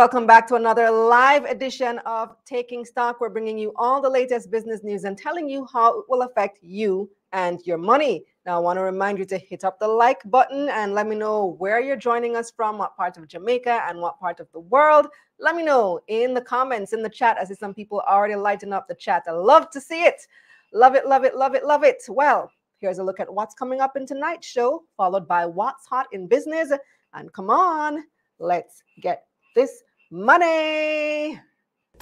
Welcome back to another live edition of Taking Stock. We're bringing you all the latest business news and telling you how it will affect you and your money. Now, I want to remind you to hit up the like button and let me know where you're joining us from, what part of Jamaica and what part of the world. Let me know in the comments, in the chat. I see some people already lighting up the chat. I love to see it. Love it, love it, love it, love it. Well, here's a look at what's coming up in tonight's show, followed by what's hot in business. And come on, let's get this money.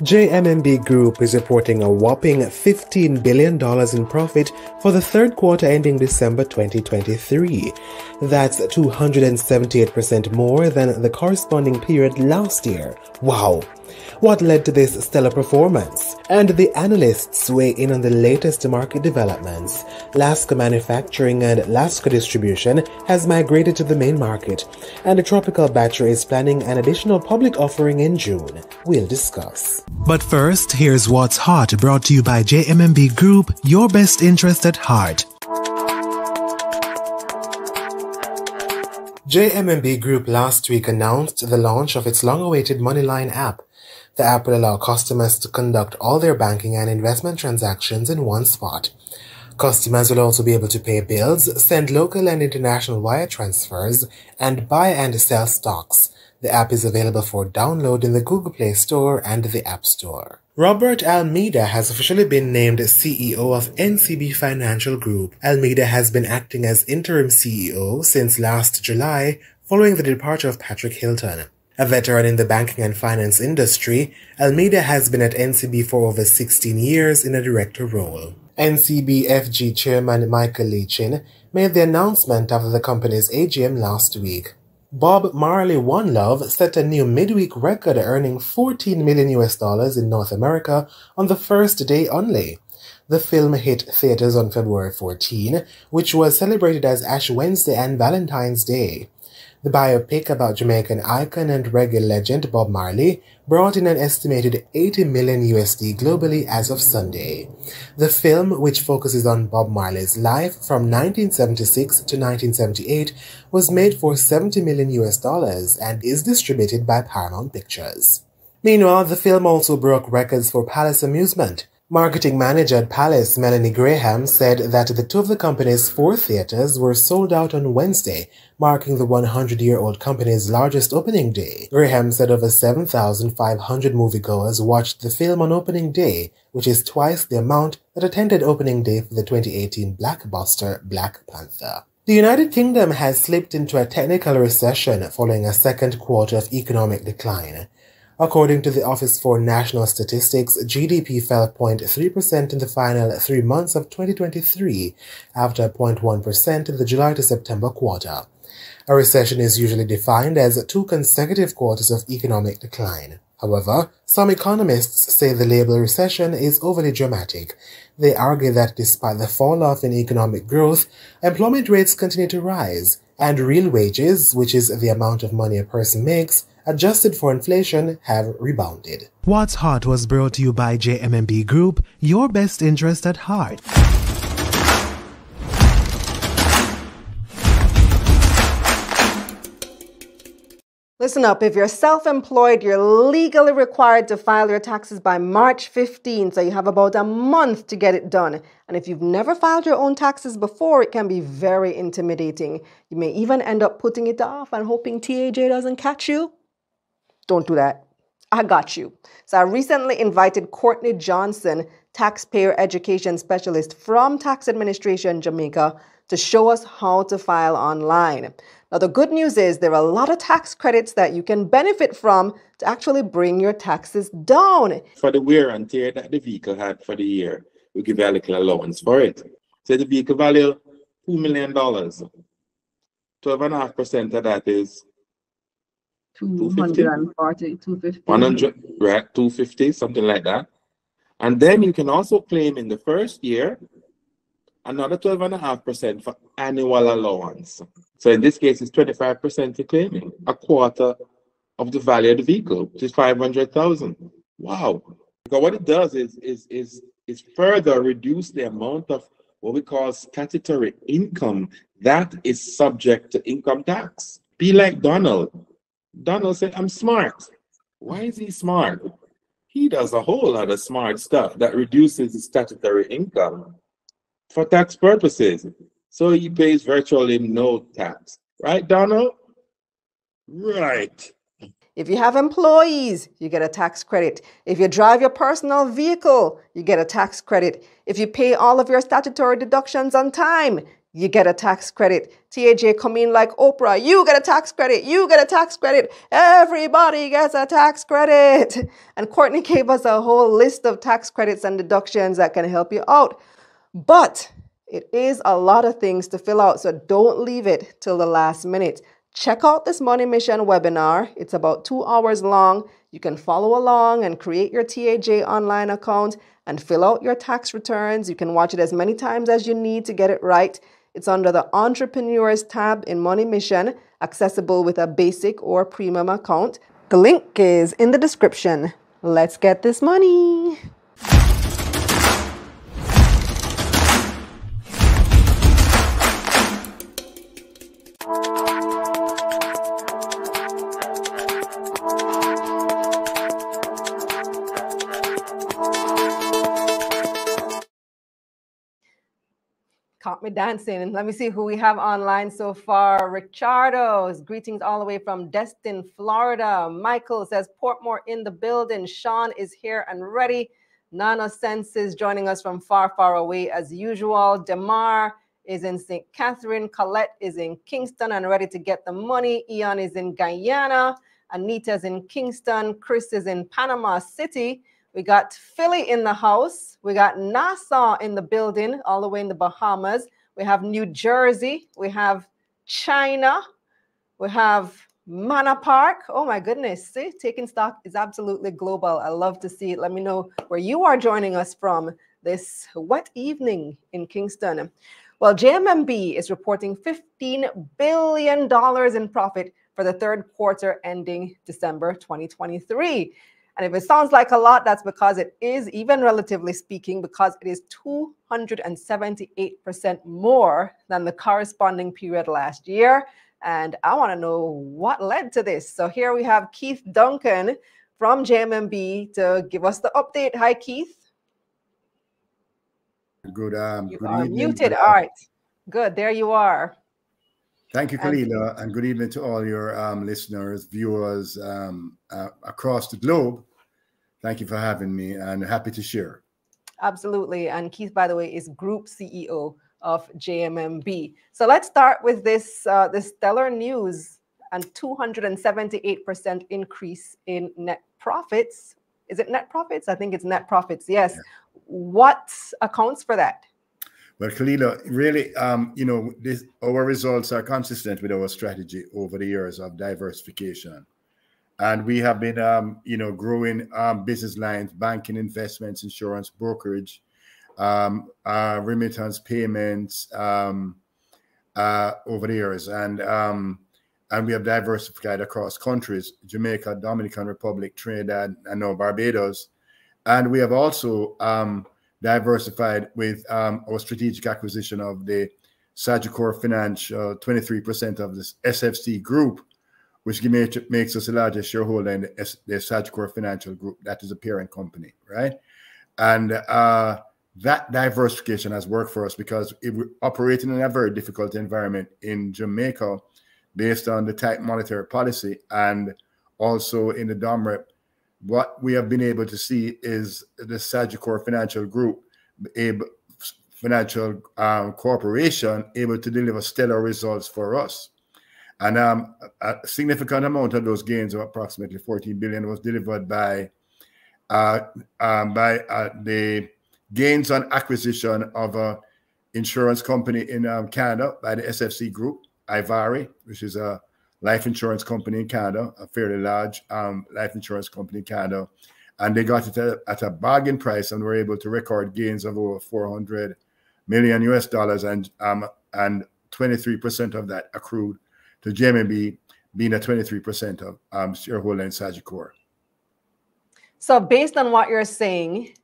JMMB Group is reporting a whopping $15 billion in profit for the third quarter ending December 2023. That's 278% more than the corresponding period last year. Wow! What led to this stellar performance? And the analysts weigh in on the latest market developments. Lasco Manufacturing and Lasco Distribution has migrated to the main market, and the Tropical Battery is planning an additional public offering in June. We'll discuss. But first, here's what's hot brought to you by JMMB Group, your best interest at heart. JMMB Group last week announced the launch of its long-awaited Moneyline app. The app will allow customers to conduct all their banking and investment transactions in one spot. Customers will also be able to pay bills, send local and international wire transfers, and buy and sell stocks. The app is available for download in the Google Play Store and the App Store. Robert Almeida has officially been named CEO of NCB Financial Group. Almeida has been acting as interim CEO since last July following the departure of Patrick Hylton. A veteran in the banking and finance industry, Almeida has been at NCB for over 16 years in a director role. NCB FG chairman Michael Lee-Chin made the announcement after the company's AGM last week. Bob Marley One Love set a new midweek record earning 14 million US dollars in North America on the first day only. The film hit theaters on February 14, which was celebrated as Ash Wednesday and Valentine's Day. The biopic about Jamaican icon and reggae legend Bob Marley brought in an estimated 80 million USD globally as of Sunday. The film, which focuses on Bob Marley's life from 1976 to 1978, was made for 70 million US dollars and is distributed by Paramount Pictures. Meanwhile, the film also broke records for Palace Amusement. Marketing manager at Palace, Melanie Graham, said that the two of the company's four theaters were sold out on Wednesday, marking the 100-year-old company's largest opening day. Graham said over 7,500 moviegoers watched the film on opening day, which is twice the amount that attended opening day for the 2018 blockbuster Black Panther. The United Kingdom has slipped into a technical recession following a second quarter of economic decline. According to the Office for National Statistics, GDP fell 0.3% in the final three months of 2023 after 0.1% in the July to September quarter. A recession is usually defined as two consecutive quarters of economic decline. However, some economists say the label recession is overly dramatic. They argue that despite the fall-off in economic growth, employment rates continue to rise, and real wages, which is the amount of money a person makes, adjusted for inflation, have rebounded. What's Hot was brought to you by JMMB Group, your best interest at heart. Listen up, if you're self employed, you're legally required to file your taxes by March 15, so you have about a month to get it done. And if you've never filed your own taxes before, it can be very intimidating. You may even end up putting it off and hoping TAJ doesn't catch you. Don't do that. I got you. So I recently invited Courtney Johnson, taxpayer education specialist from Tax Administration Jamaica, to show us how to file online. Now, the good news is there are a lot of tax credits that you can benefit from to actually bring your taxes down. For the wear and tear that the vehicle had for the year, we give you a little allowance for it. So the vehicle value, $2 million. 12.5% of that is 240, 250. 100, right, 250, something like that. And then you can also claim in the first year another 12.5% for annual allowance. So in this case, it's 25% to claiming, a quarter of the value of the vehicle, which is 500,000. Wow. Because what it does is is is is further reduce the amount of what we call statutory income that is subject to income tax. Be like Donald. Donald said, I'm smart. Why is he smart? He does a whole lot of smart stuff that reduces his statutory income for tax purposes. So he pays virtually no tax. Right, Donald? Right. If you have employees, you get a tax credit. If you drive your personal vehicle, you get a tax credit. If you pay all of your statutory deductions on time, you get a tax credit. TAJ come in like Oprah, you get a tax credit, you get a tax credit, everybody gets a tax credit. And Courtney gave us a whole list of tax credits and deductions that can help you out. But it is a lot of things to fill out, so don't leave it till the last minute. Check out this Money Mission webinar. It's about two hours long. You can follow along and create your TAJ online account and fill out your tax returns. You can watch it as many times as you need to get it right. It's under the Entrepreneurs tab in Money Mission, accessible with a basic or premium account. The link is in the description. Let's get this money. Me dancing. Let me see who we have online so far. Richardo's greetings all the way from Destin, Florida. Michael says Portmore in the building. Sean is here and ready. Nano Senses joining us from far, far away as usual. Demar is in St. Catherine. Colette is in Kingston and ready to get the money. Ian is in Guyana. Anita's in Kingston. Chris is in Panama City. We got Philly in the house. We got Nassau in the building, all the way in the Bahamas. We have New Jersey. We have China. We have Manor Park. Oh my goodness. See, taking stock is absolutely global. I love to see it. Let me know where you are joining us from this wet evening in Kingston. Well, JMMB is reporting $15 billion in profit for the third quarter ending December 2023. And if it sounds like a lot, that's because it is, even relatively speaking, because it is 278% more than the corresponding period last year. And I want to know what led to this. So here we have Keith Duncan from JMMB to give us the update. Hi, Keith. Good. Um, you good are evening. muted. All right. Good. There you are. Thank you, And- Kalilah, and good evening to all your um, listeners, viewers um, uh, across the globe. Thank you for having me, and happy to share. Absolutely. And Keith, by the way, is Group CEO of JMMB. So let's start with this uh, this stellar news and 278% increase in net profits. Is it net profits? I think it's net profits. Yes. What accounts for that? Well, Kalilah, really, um, you know, this, our results are consistent with our strategy over the years of diversification. And we have been, um, you know, growing um, business lines, banking, investments, insurance, brokerage, um, uh, remittance, payments um, uh, over the years. And um, and we have diversified across countries, Jamaica, Dominican Republic, Trinidad, and now Barbados. And we have also um, diversified with our strategic acquisition of the Sagicor Financial, 23% of this SFC group, which makes us the largest shareholder in the, the Sagicor Financial Group. That is a parent company, right? And uh, that diversification has worked for us because if we're operating in a very difficult environment in Jamaica based on the tight monetary policy and also in the DOMREP what we have been able to see is the Sagicor Financial Group, able, financial um, corporation, able to deliver stellar results for us. And um, a significant amount of those gains, of approximately 14 billion, was delivered by uh, um, by uh, the gains on acquisition of a insurance company in um, Canada by the SFC Group, Ivari, which is a life insurance company in Canada, a fairly large um, life insurance company in Canada. And they got it at, at a bargain price and were able to record gains of over 400 million US dollars and um, and 23% of that accrued to JMB being a 23% of um, shareholder in Sagicor. So based on what you're saying,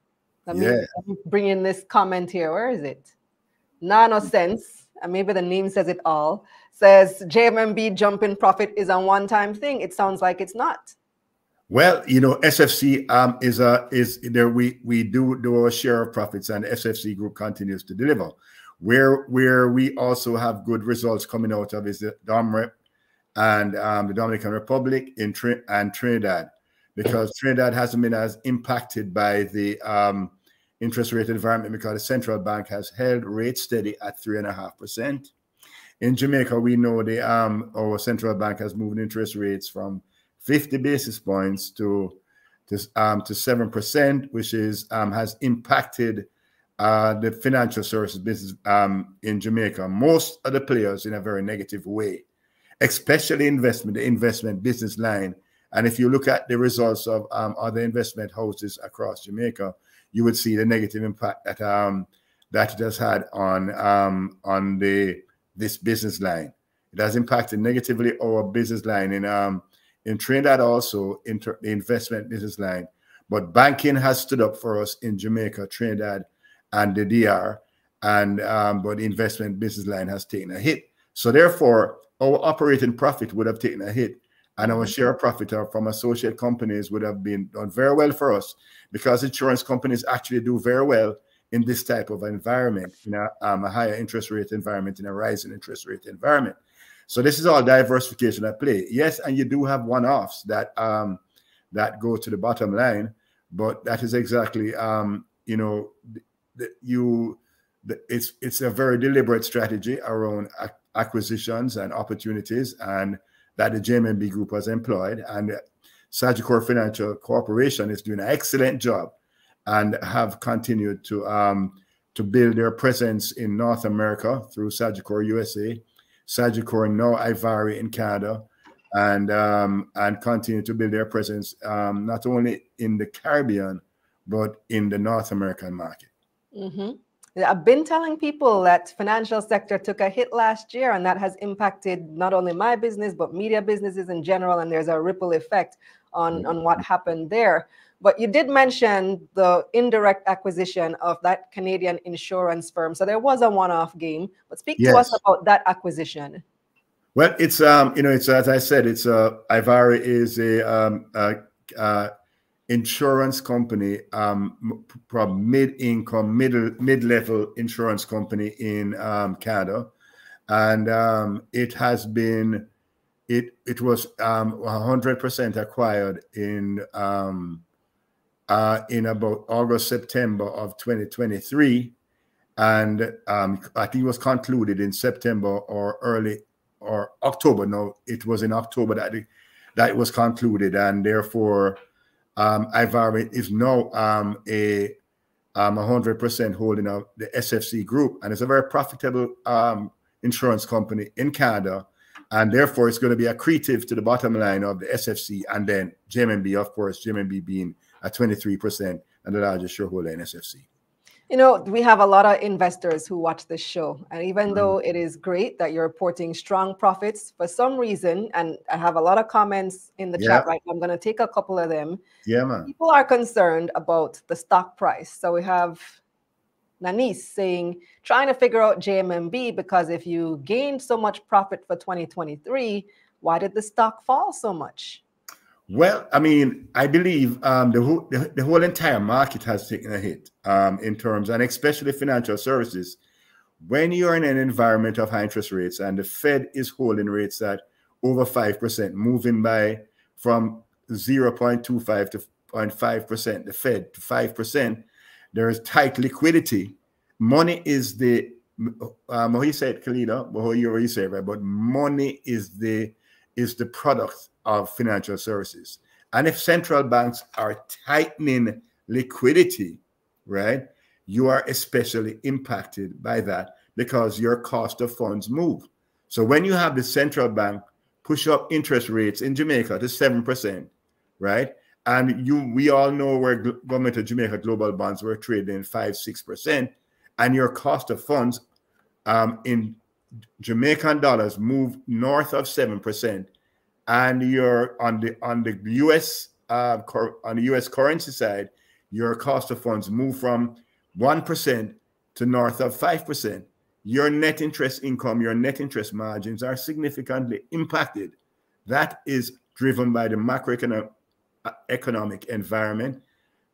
let me, yeah. bring in this comment here. Where is it? Nano sense, and maybe the name says it all. Says JMB jump in profit is a one-time thing. It sounds like it's not. Well, you know, SFC um, is a is there. We we do do a share of profits, and SFC Group continues to deliver. Where where we also have good results coming out of is the and um, the Dominican Republic in Tr and Trinidad, because Trinidad hasn't been as impacted by the um, interest rate environment because the central bank has held rates steady at three and a half percent. In Jamaica, we know the um, our central bank has moved interest rates from 50 basis points to to um, to seven percent, which is um, has impacted uh, the financial services business um, in Jamaica. Most of the players in a very negative way, especially investment, the investment business line. And if you look at the results of um, other investment houses across Jamaica, you would see the negative impact that um, that it has had on um, on the this business line. It has impacted negatively our business line in um, in Trinidad also in the investment business line. But banking has stood up for us in Jamaica, Trinidad, and the DR. And um, but the investment business line has taken a hit. So therefore, our operating profit would have taken a hit, and our share profit from associate companies would have been done very well for us because insurance companies actually do very well in this type of environment, in a, um, a higher interest rate environment, in a rising interest rate environment. So this is all diversification at play. Yes, and you do have one-offs that um, that go to the bottom line, but that is exactly um, you know you it's it's a very deliberate strategy around acquisitions and opportunities, and that the JMB Group has employed, and Sagicor Financial Corporation is doing an excellent job, and have continued to um, to build their presence in North America through Sagicor USA Sagicor now Ivari in Canada, and um, and continue to build their presence um, not only in the Caribbean but in the North American market. Mm -hmm. I've been telling people that financial sector took a hit last year, and that has impacted not only my business but media businesses in general. And there's a ripple effect on mm -hmm. on what happened there. But you did mention the indirect acquisition of that Canadian insurance firm. So there was a one-off game. But speak yes. to us about that acquisition. Well, it's um, you know, it's as I said, it's uh, Ivari is a um, uh, uh, insurance company, um, from mid-income, middle mid-level insurance company in um, Canada, and um, it has been it it was um 100% acquired in um uh, in about August, September of 2023. And um, I think it was concluded in September or early or October. No, it was in October that it, that it was concluded. And therefore, um, Ivari is now um, a um, 100% holding of the SFC group. And it's a very profitable um, insurance company in Canada. And therefore, it's going to be accretive to the bottom line of the SFC and then JMB, of course, JMB being at 23% and the largest shareholder in SFC. You know, we have a lot of investors who watch this show. And even mm. though it is great that you're reporting strong profits, for some reason, and I have a lot of comments in the yeah. chat right now, I'm going to take a couple of them. Yeah, man. People are concerned about the stock price. So we have Nanis saying, trying to figure out JMB because if you gained so much profit for 2023, why did the stock fall so much? Well, I mean, I believe um, the, whole, the, the, whole entire market has taken a hit um, in terms, and especially financial services. When you're in an environment of high interest rates and the Fed is holding rates at over 5%, moving by from 0.25 to 0.5%, the Fed to 5%, there is tight liquidity. Money is the, um, how you say Kalina, you, say it, right? But money is the is the product of financial services. And if central banks are tightening liquidity, right, you are especially impacted by that because your cost of funds move. So when you have the central bank push up interest rates in Jamaica to 7%, right? And you we all know where government of Jamaica global bonds were trading 5 6%, and your cost of funds um, in Jamaican dollars move north of 7%, and you're on the on the US uh, on the U.S. currency side, your cost of funds move from one percent to north of five percent. Your net interest income, your net interest margins are significantly impacted. That is driven by the macroeconomic uh, economic environment,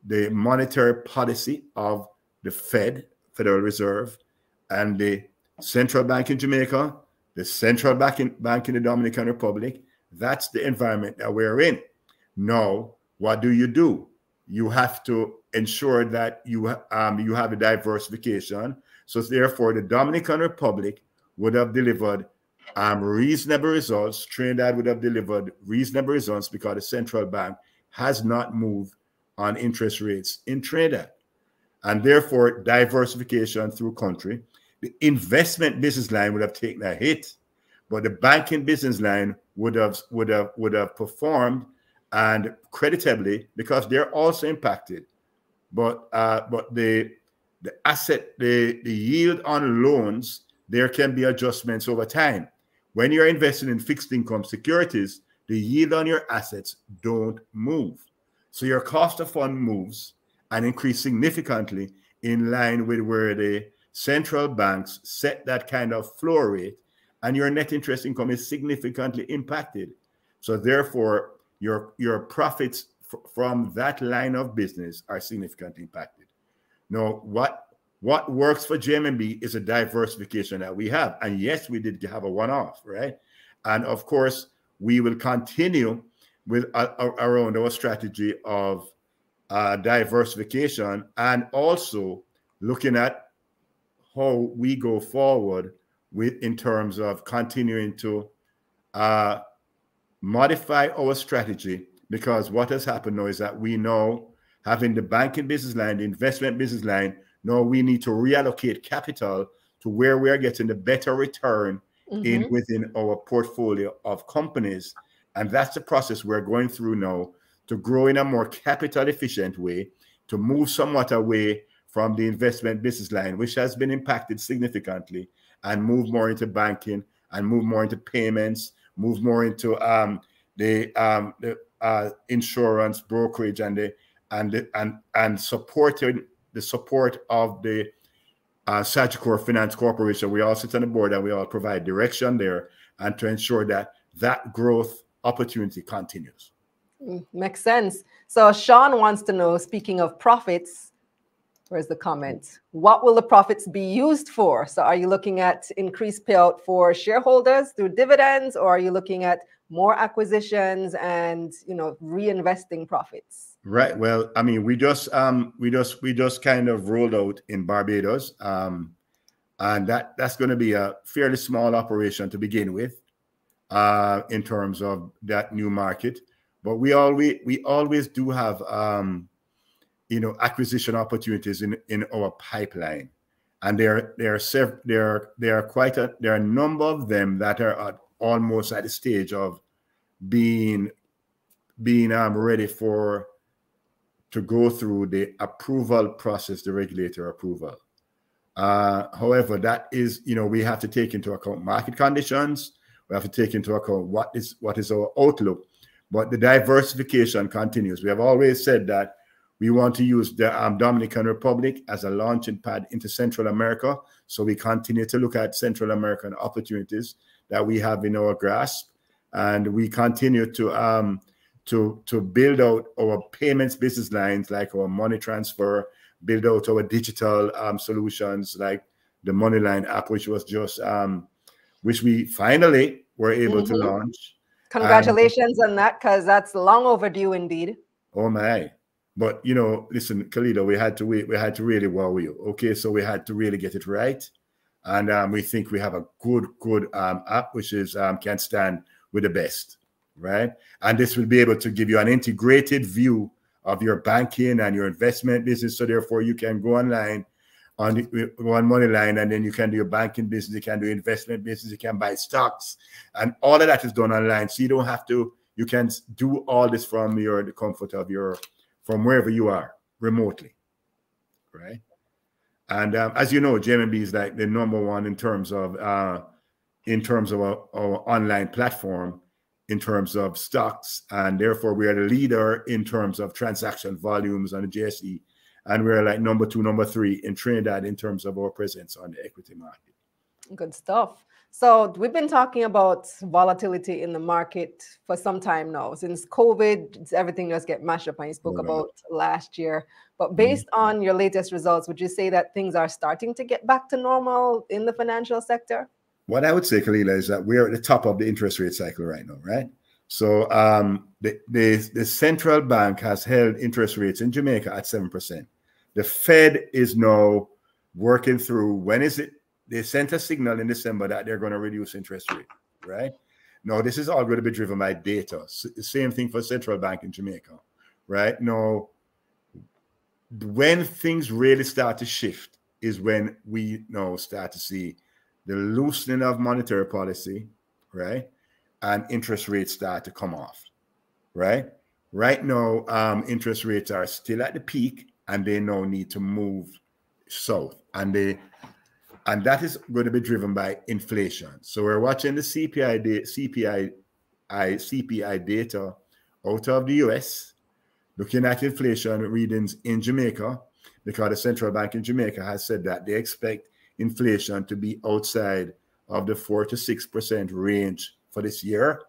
the monetary policy of the Fed, Federal Reserve, and the central bank in Jamaica, the central bank in, bank in the Dominican Republic. That's the environment that we're in. No, what do you do? You have to ensure that you um, you have a diversification. So therefore, the Dominican Republic would have delivered um, reasonable results. Trinidad would have delivered reasonable results because the central bank has not moved on interest rates in Trinidad. And therefore, diversification through country. The investment business line would have taken a hit, but the banking business line would have would have would have performed and creditably because they're also impacted. But uh, but the the asset the the yield on loans there can be adjustments over time. When you're investing in fixed income securities, the yield on your assets don't move. So your cost of fund moves and increase significantly in line with where the central banks set that kind of floor rate, and your net interest income is significantly impacted. So therefore, your your profits from that line of business are significantly impacted. Now, what what works for JMB is a diversification that we have, and yes, we did have a one-off, right? And of course, we will continue with uh, around our strategy of uh, diversification and also looking at how we go forward in terms of continuing to uh, modify our strategy because what has happened now is that we know having the banking business line, the investment business line, now we need to reallocate capital to where we are getting the better return mm-hmm. in within our portfolio of companies. And that's the process we're going through now to grow in a more capital efficient way, to move somewhat away from the investment business line, which has been impacted significantly, and move more into banking and move more into payments, move more into um, the, um, the uh, insurance brokerage and the and the, and and supporting the support of the uh, Sagicor Finance Corporation. We all sit on the board and we all provide direction there and to ensure that that growth opportunity continues. Mm, makes sense. So Sean wants to know, speaking of profits, where's the comment? What will the profits be used for? So are you looking at increased payout for shareholders through dividends, or are you looking at more acquisitions and you know reinvesting profits? Right. Well, I mean, we just um we just we just kind of rolled out in Barbados. Um and that that's going to be a fairly small operation to begin with uh, in terms of that new market. But we always we always do have um, you know acquisition opportunities in in our pipeline, and there there are several there are, there are quite a there are a number of them that are at, almost at the stage of being being um, ready for to go through the approval process, the regulator approval. Uh, however, that is, you know, we have to take into account market conditions, we have to take into account what is what is our outlook. But the diversification continues. We have always said that we want to use the um, Dominican Republic as a launching pad into Central America. So we continue to look at Central American opportunities that we have in our grasp, and we continue to um, to to build out our payments business lines like our money transfer, build out our digital um, solutions like the MoneyLine app, which was just um, which we finally were able mm-hmm. to launch. Congratulations and, on that, because that's long overdue indeed. Oh my. But you know, listen, Khalida, we had to wait, we had to really wow you. Okay, so we had to really get it right. And um, we think we have a good, good um, app which is um, can stand with the best, right? And this will be able to give you an integrated view of your banking and your investment business. So therefore, you can go online on one money line, and then you can do your banking business, you can do investment business, you can buy stocks, and all of that is done online. So you don't have to. You can do all this from your the comfort of your from wherever you are remotely, right? And um, as you know, JMB is like the number one in terms of uh, in terms of our, our online platform in terms of stocks, and therefore we are the leader in terms of transaction volumes on the JSE, and we're like number two, number three in Trinidad in terms of our presence on the equity market. Good stuff. So we've been talking about volatility in the market for some time now. Since COVID, everything just get mashed up. And you spoke about last year. But mm-hmm. based mm-hmm. on your latest results, would you say that things are starting to get back to normal in the financial sector? What I would say, Kalilah, is that we're at the top of the interest rate cycle right now, right? So um, the, the, the central bank has held interest rates in Jamaica at 7%. The Fed is now working through when is it they sent a signal in December that they're going to reduce interest rate, right? Now, this is all going to be driven by data. Same thing for central bank in Jamaica, right? Now, when things really start to shift is when we now start to see the loosening of monetary policy, right? And interest rates start to come off, right? Right now, um, interest rates are still at the peak and they now need to move south. And they and that is going to be driven by inflation. So we're watching the CPI CPI CPI data out of the US, looking at inflation readings in Jamaica, because the central bank in Jamaica has said that they expect inflation to be outside of the four to six percent range for this year.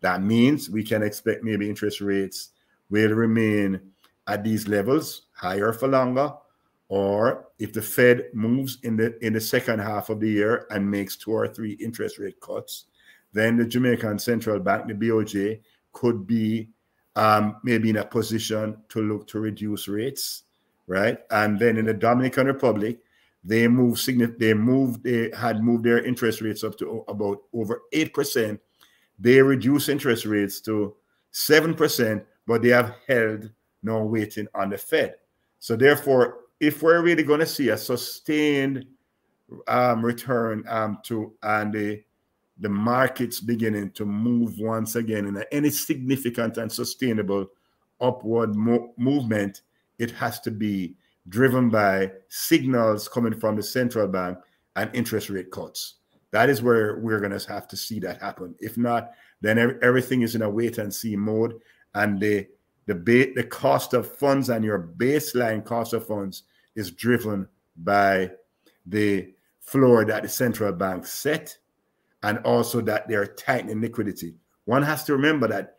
That means we can expect maybe interest rates will remain at these levels higher for longer or if the Fed moves in the in the second half of the year and makes two or three interest rate cuts, then the Jamaican Central Bank, the BOJ, could be um, maybe in a position to look to reduce rates, right? And then in the Dominican Republic, they moved they moved they had moved their interest rates up to about over eight percent. They reduced interest rates to seven percent, but they have held no waiting on the Fed. So therefore, if we're really going to see a sustained um, return um, to and the the markets beginning to move once again in any significant and sustainable upward mo movement, it has to be driven by signals coming from the central bank and interest rate cuts. That is where we're going to have to see that happen. If not, then everything is in a wait and see mode, and the the ba- the cost of funds and your baseline cost of funds is driven by the floor that the central bank set and also that they're tightening liquidity. One has to remember that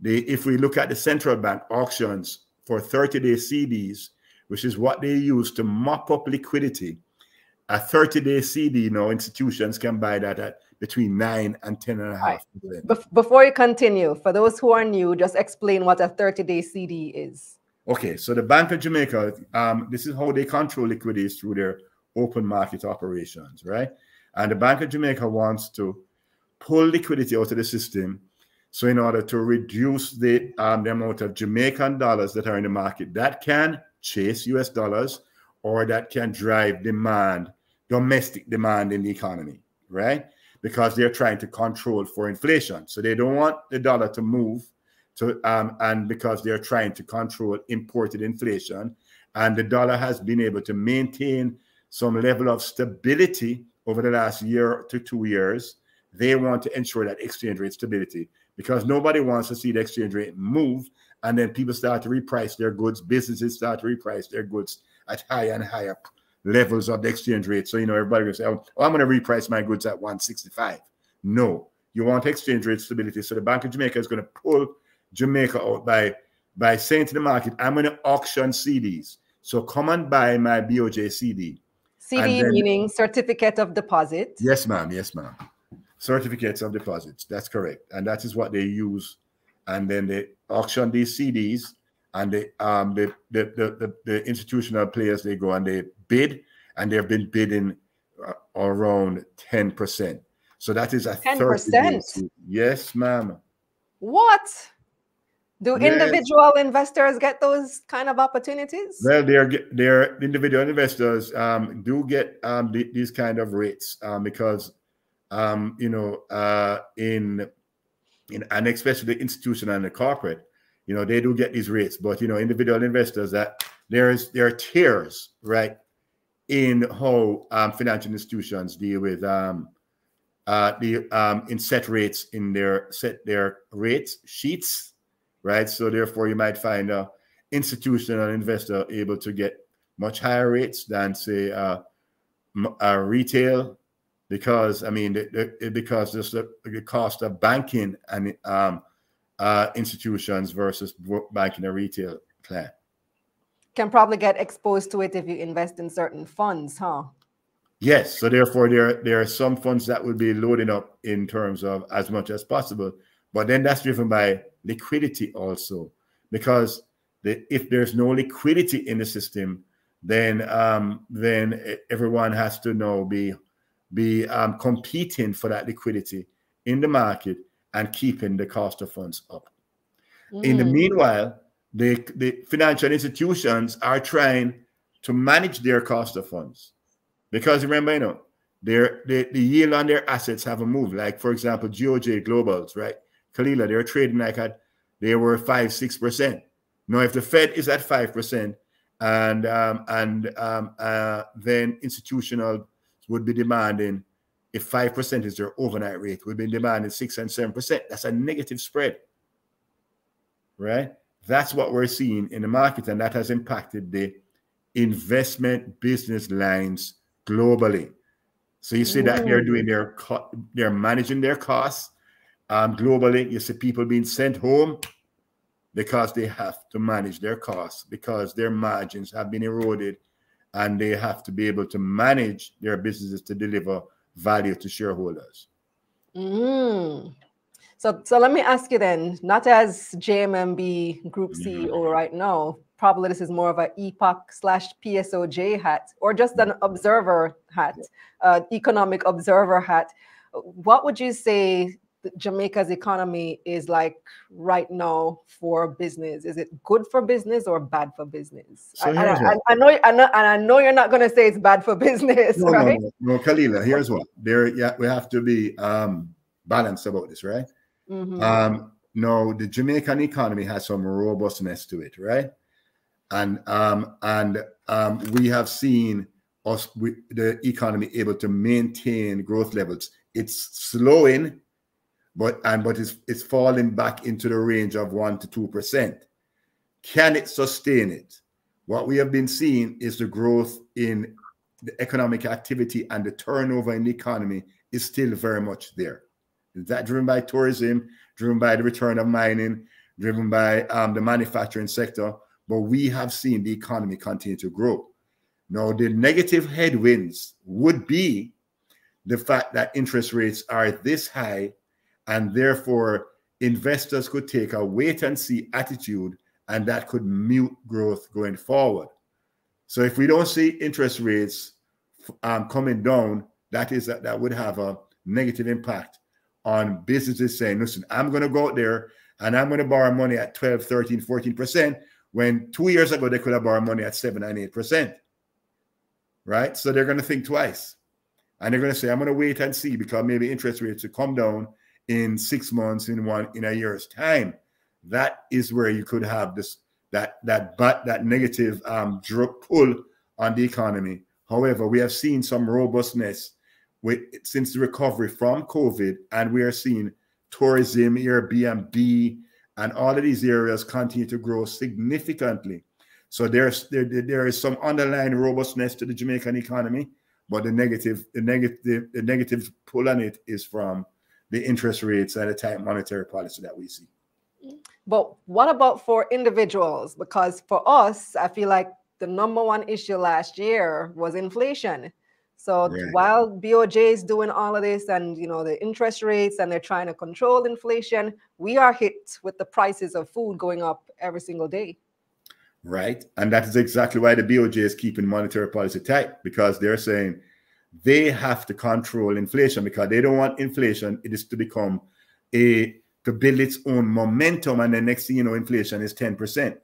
the, if we look at the central bank auctions for 30 day CDs, which is what they use to mop up liquidity, a 30 day CD you know, institutions can buy that at between nine and ten and a half percent. Before you continue, for those who are new, just explain what a 30 day CD is. Okay, so the Bank of Jamaica, um, this is how they control liquidity through their open market operations, right? And the Bank of Jamaica wants to pull liquidity out of the system. So, in order to reduce the, um, the amount of Jamaican dollars that are in the market, that can chase US dollars or that can drive demand, domestic demand in the economy, right? because they're trying to control for inflation. So they don't want the dollar to move to um, and because they're trying to control imported inflation. And the dollar has been able to maintain some level of stability over the last year to two years. They want to ensure that exchange rate stability because nobody wants to see the exchange rate move and then people start to reprice their goods, businesses start to reprice their goods at higher and higher levels of the exchange rate. So, you know, everybody will say, oh, I'm going to reprice my goods at 165. No, you want exchange rate stability. So the Bank of Jamaica is going to pull Jamaica out by, by saying to the market, I'm going to auction CDs. So come and buy my BOJ CD. CD then, meaning certificate of deposit. Yes, ma'am. Yes, ma'am. Certificates of deposits. That's correct. And that is what they use. And then they auction these CDs and the um the the, the the, the institutional players they go and they bid and they've been bidding uh, around 10%. So that is a 10%. Yes, ma'am. What? Do yes. individual investors get those kind of opportunities? Well, they're they're individual investors um, do get um, these kind of rates um, because um, you know uh, in in and especially the institution and the corporate, you know they do get these rates. But you know individual investors that there's there are tiers right in how um, financial institutions deal with um, uh, the um, in set rates in their set their rates sheets, right? So therefore, you might find a institutional investor able to get much higher rates than say a retail, because I mean, because just the, the, cost of banking and um, uh, institutions versus banking a retail client can probably get exposed to it if you invest in certain funds, huh? Yes. So therefore, there there are some funds that will be loading up in terms of as much as possible, but then that's driven by liquidity also, because the, if there's no liquidity in the system, then um, then everyone has to now be be um, competing for that liquidity in the market and keeping the cost of funds up. Mm. In the mm. meanwhile, the, the financial institutions are trying to manage their cost of funds because remember, you know, their the, the yield on their assets haven't moved. Like for example, GOJ Globals, right? Kalilah, they're trading like at they were five, six percent. Now, if the Fed is at five percent, and um, and um, uh, then institutional would be demanding if five percent is their overnight rate, would be demanding six and seven percent. That's a negative spread, right? That's what we're seeing in the market, and that has impacted the investment business lines globally. So you see that they're doing their they're managing their costs um, globally. You see people being sent home because they have to manage their costs because their margins have been eroded, and they have to be able to manage their businesses to deliver value to shareholders. Mm. So, so let me ask you then, not as JMMB Group CEO right now, probably this is more of an EPOC slash PSOJ hat or just an observer hat, uh, economic observer hat. What would you say Jamaica's economy is like right now for business? Is it good for business or bad for business? So I, I, I, know, I know, and I know you're not going to say it's bad for business, no, right? No, no, no, Kalilah. Here's what there. Yeah, we have to be um, balanced about this, right? Mm-hmm. Um, no, the Jamaican economy has some robustness to it, right? And um, and um, we have seen us we, the economy able to maintain growth levels. It's slowing, but and but it's it's falling back into the range of one to two percent. Can it sustain it? What we have been seeing is the growth in the economic activity and the turnover in the economy is still very much there. Is that driven by tourism, driven by the return of mining, driven by um, the manufacturing sector? But we have seen the economy continue to grow. Now, the negative headwinds would be the fact that interest rates are this high, and therefore investors could take a wait and see attitude, and that could mute growth going forward. So, if we don't see interest rates um, coming down, that is that, that would have a negative impact on businesses saying, listen, I'm going to go out there and I'm going to borrow money at 12, 13, 14%, when two years ago they could have borrowed money at 7 and 8%. Right? So they're going to think twice. And they're going to say, I'm going to wait and see because maybe interest rates will come down in six months, in one, in a year's time. That is where you could have this that that but that negative um pull on the economy. However, we have seen some robustness with since the recovery from COVID, and we are seeing tourism, Airbnb, and all of these areas continue to grow significantly. So there's there, there is some underlying robustness to the Jamaican economy, but the negative the negative the negative pull on it is from the interest rates and the tight monetary policy that we see. But what about for individuals? Because for us, I feel like the number one issue last year was inflation. So right. while BOJ is doing all of this and you know the interest rates and they're trying to control inflation, we are hit with the prices of food going up every single day. Right. And that is exactly why the BOJ is keeping monetary policy tight because they're saying they have to control inflation because they don't want inflation it is to become a to build its own momentum and the next thing you know inflation is 10%.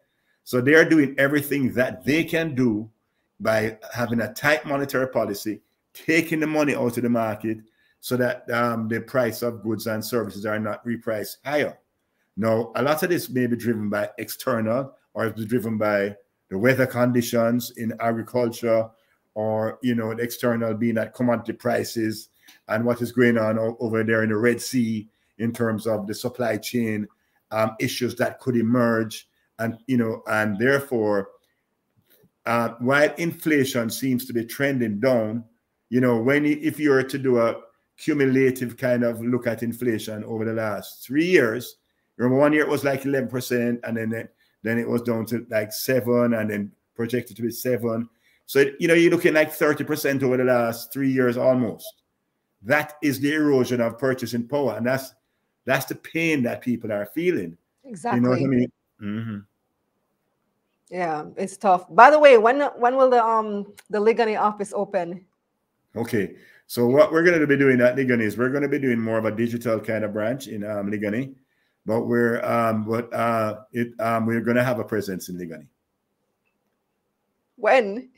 So they are doing everything that they can do by having a tight monetary policy taking the money out of the market so that um, the price of goods and services are not repriced higher. Now, a lot of this may be driven by external or it's driven by the weather conditions in agriculture or, you know, the external being at commodity prices and what is going on over there in the Red Sea in terms of the supply chain um, issues that could emerge, and you know, and therefore, uh, while inflation seems to be trending down, you know, when if you were to do a cumulative kind of look at inflation over the last three years, remember one year it was like eleven percent, and then it, then it was down to like seven, and then projected to be seven. So you know, you're looking like thirty percent over the last three years almost. That is the erosion of purchasing power, and that's that's the pain that people are feeling. Exactly. You know what I mean? Mm-hmm. Yeah, it's tough. By the way, when when will the um the Liguanea office open? Okay, so what we're going to be doing at Liguanea is we're going to be doing more of a digital kind of branch in um, Liguanea, but we're um but uh it um we're going to have a presence in Liguanea. When?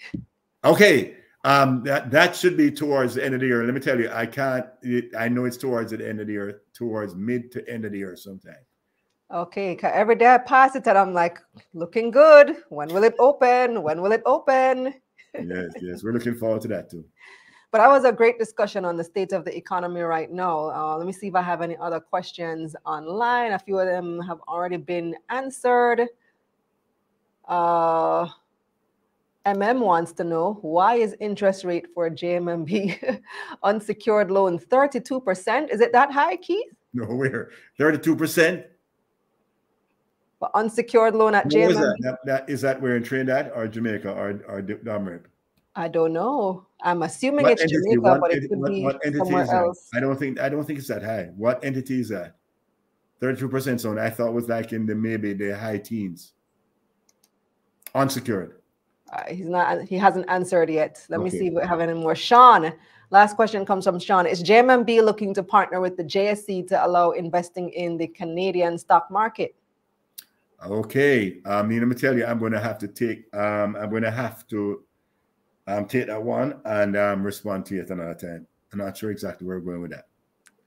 Okay, um, that that should be towards the end of the year. Let me tell you, I can't. It, I know it's towards the end of the year, towards mid to end of the year sometime. Okay, every day I pass it and I'm like, looking good. When will it open? When will it open? yes, yes, we're looking forward to that too. But that was a great discussion on the state of the economy right now. Uh, let me see if I have any other questions online. A few of them have already been answered. Uh, MM wants to know why is interest rate for JMMB unsecured loan 32%? Is it that high, Keith? No, we're 32%. But unsecured loan at JMMB? Is that? That, that, is that where in Trinidad or Jamaica or, or Domrep? I don't know. I'm assuming what it's entity, Jamaica, but it could what, be what somewhere else. I don't think I don't think it's that high. What entity is that? 32% zone. I thought was like in the maybe the high teens. Unsecured. Uh, he's not. He hasn't answered yet. Let okay. me see if we have any more. Sean, last question comes from Sean. Is JMMB looking to partner with the JSC to allow investing in the Canadian stock market? Okay. I mean, let me tell you, I'm going to have to take. Um, I'm going to have to um, take that one and um, respond to it another time. I'm not sure exactly where we're going with that.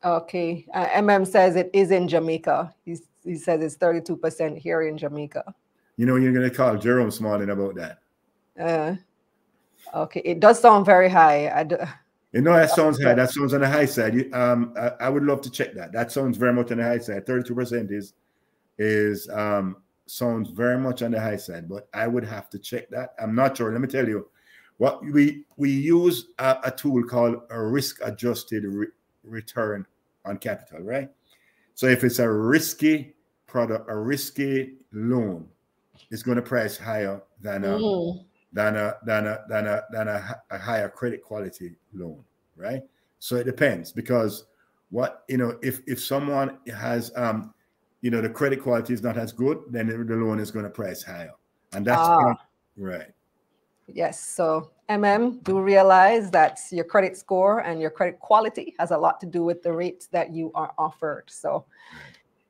Okay. Uh, MM says it is in Jamaica. He's, he says it's 32% here in Jamaica. You know, you're going to call Jerome Smalling about that. Uh, okay, it does sound very high. I do. You know, that sounds high. That sounds on the high side. You, um, I, I, would love to check that. That sounds very much on the high side. Thirty-two percent is is um sounds very much on the high side, but I would have to check that. I'm not sure. Let me tell you, what we we use a, a tool called a risk-adjusted re return on capital, right? So if it's a risky product, a risky loan, it's going to price higher than a mm than a than a than a than a, a higher credit quality loan, right? So it depends because what you know if if someone has um you know the credit quality is not as good, then the loan is going to price higher, and that's ah. right. Yes. So MM, do realize that your credit score and your credit quality has a lot to do with the rates that you are offered. So.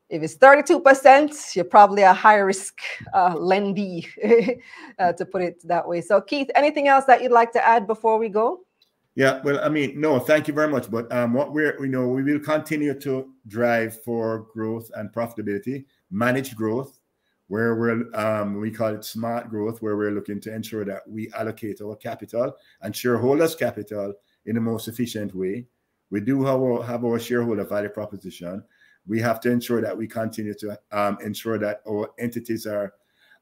If it's 32%, you're probably a high risk uh, lendee, uh, to put it that way. So, Keith, anything else that you'd like to add before we go? Yeah, well, I mean, no, thank you very much. But um, what we're, you know, we will continue to drive for growth and profitability, manage growth, where we're, um, we call it smart growth, where we're looking to ensure that we allocate our capital and shareholders' capital in the most efficient way. We do have our, have our shareholder value proposition we have to ensure that we continue to um, ensure that our entities are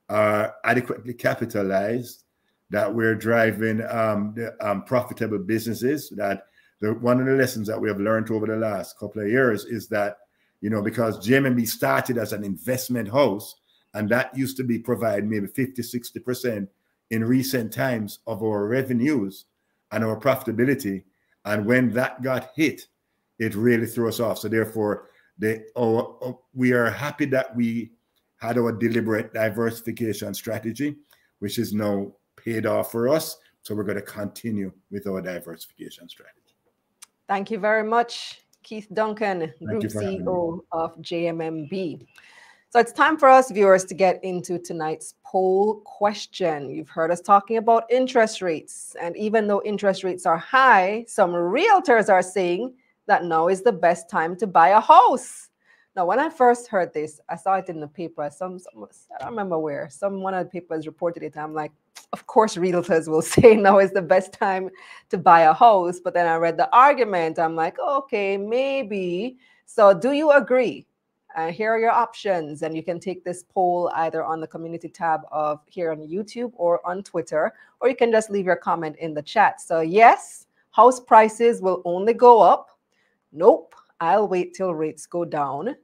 are adequately capitalized, that we're driving um, the, um, profitable businesses. That the, one of the lessons that we have learned over the last couple of years is that you know because JMMB started as an investment house, and that used to be provide maybe 50, 60 percent in recent times of our revenues and our profitability. And when that got hit, it really threw us off. So therefore, they, oh, we are happy that we had our deliberate diversification strategy, which is now paid off for us. So we're going to continue with our diversification strategy. Thank you very much, Keith Duncan, Group CEO of JMMB. So it's time for us viewers to get into tonight's poll question. You've heard us talking about interest rates. And even though interest rates are high, some realtors are saying that now is the best time to buy a house. Now, when I first heard this, I saw it in the paper. Some, some I don't remember where. Some one of the papers reported it. I'm like, of course, realtors will say now is the best time to buy a house. But then I read the argument. I'm like, okay, maybe. So, do you agree? Uh, here are your options, and you can take this poll either on the community tab of here on YouTube or on Twitter, or you can just leave your comment in the chat. So, yes, house prices will only go up. Nope, I'll wait till rates go down.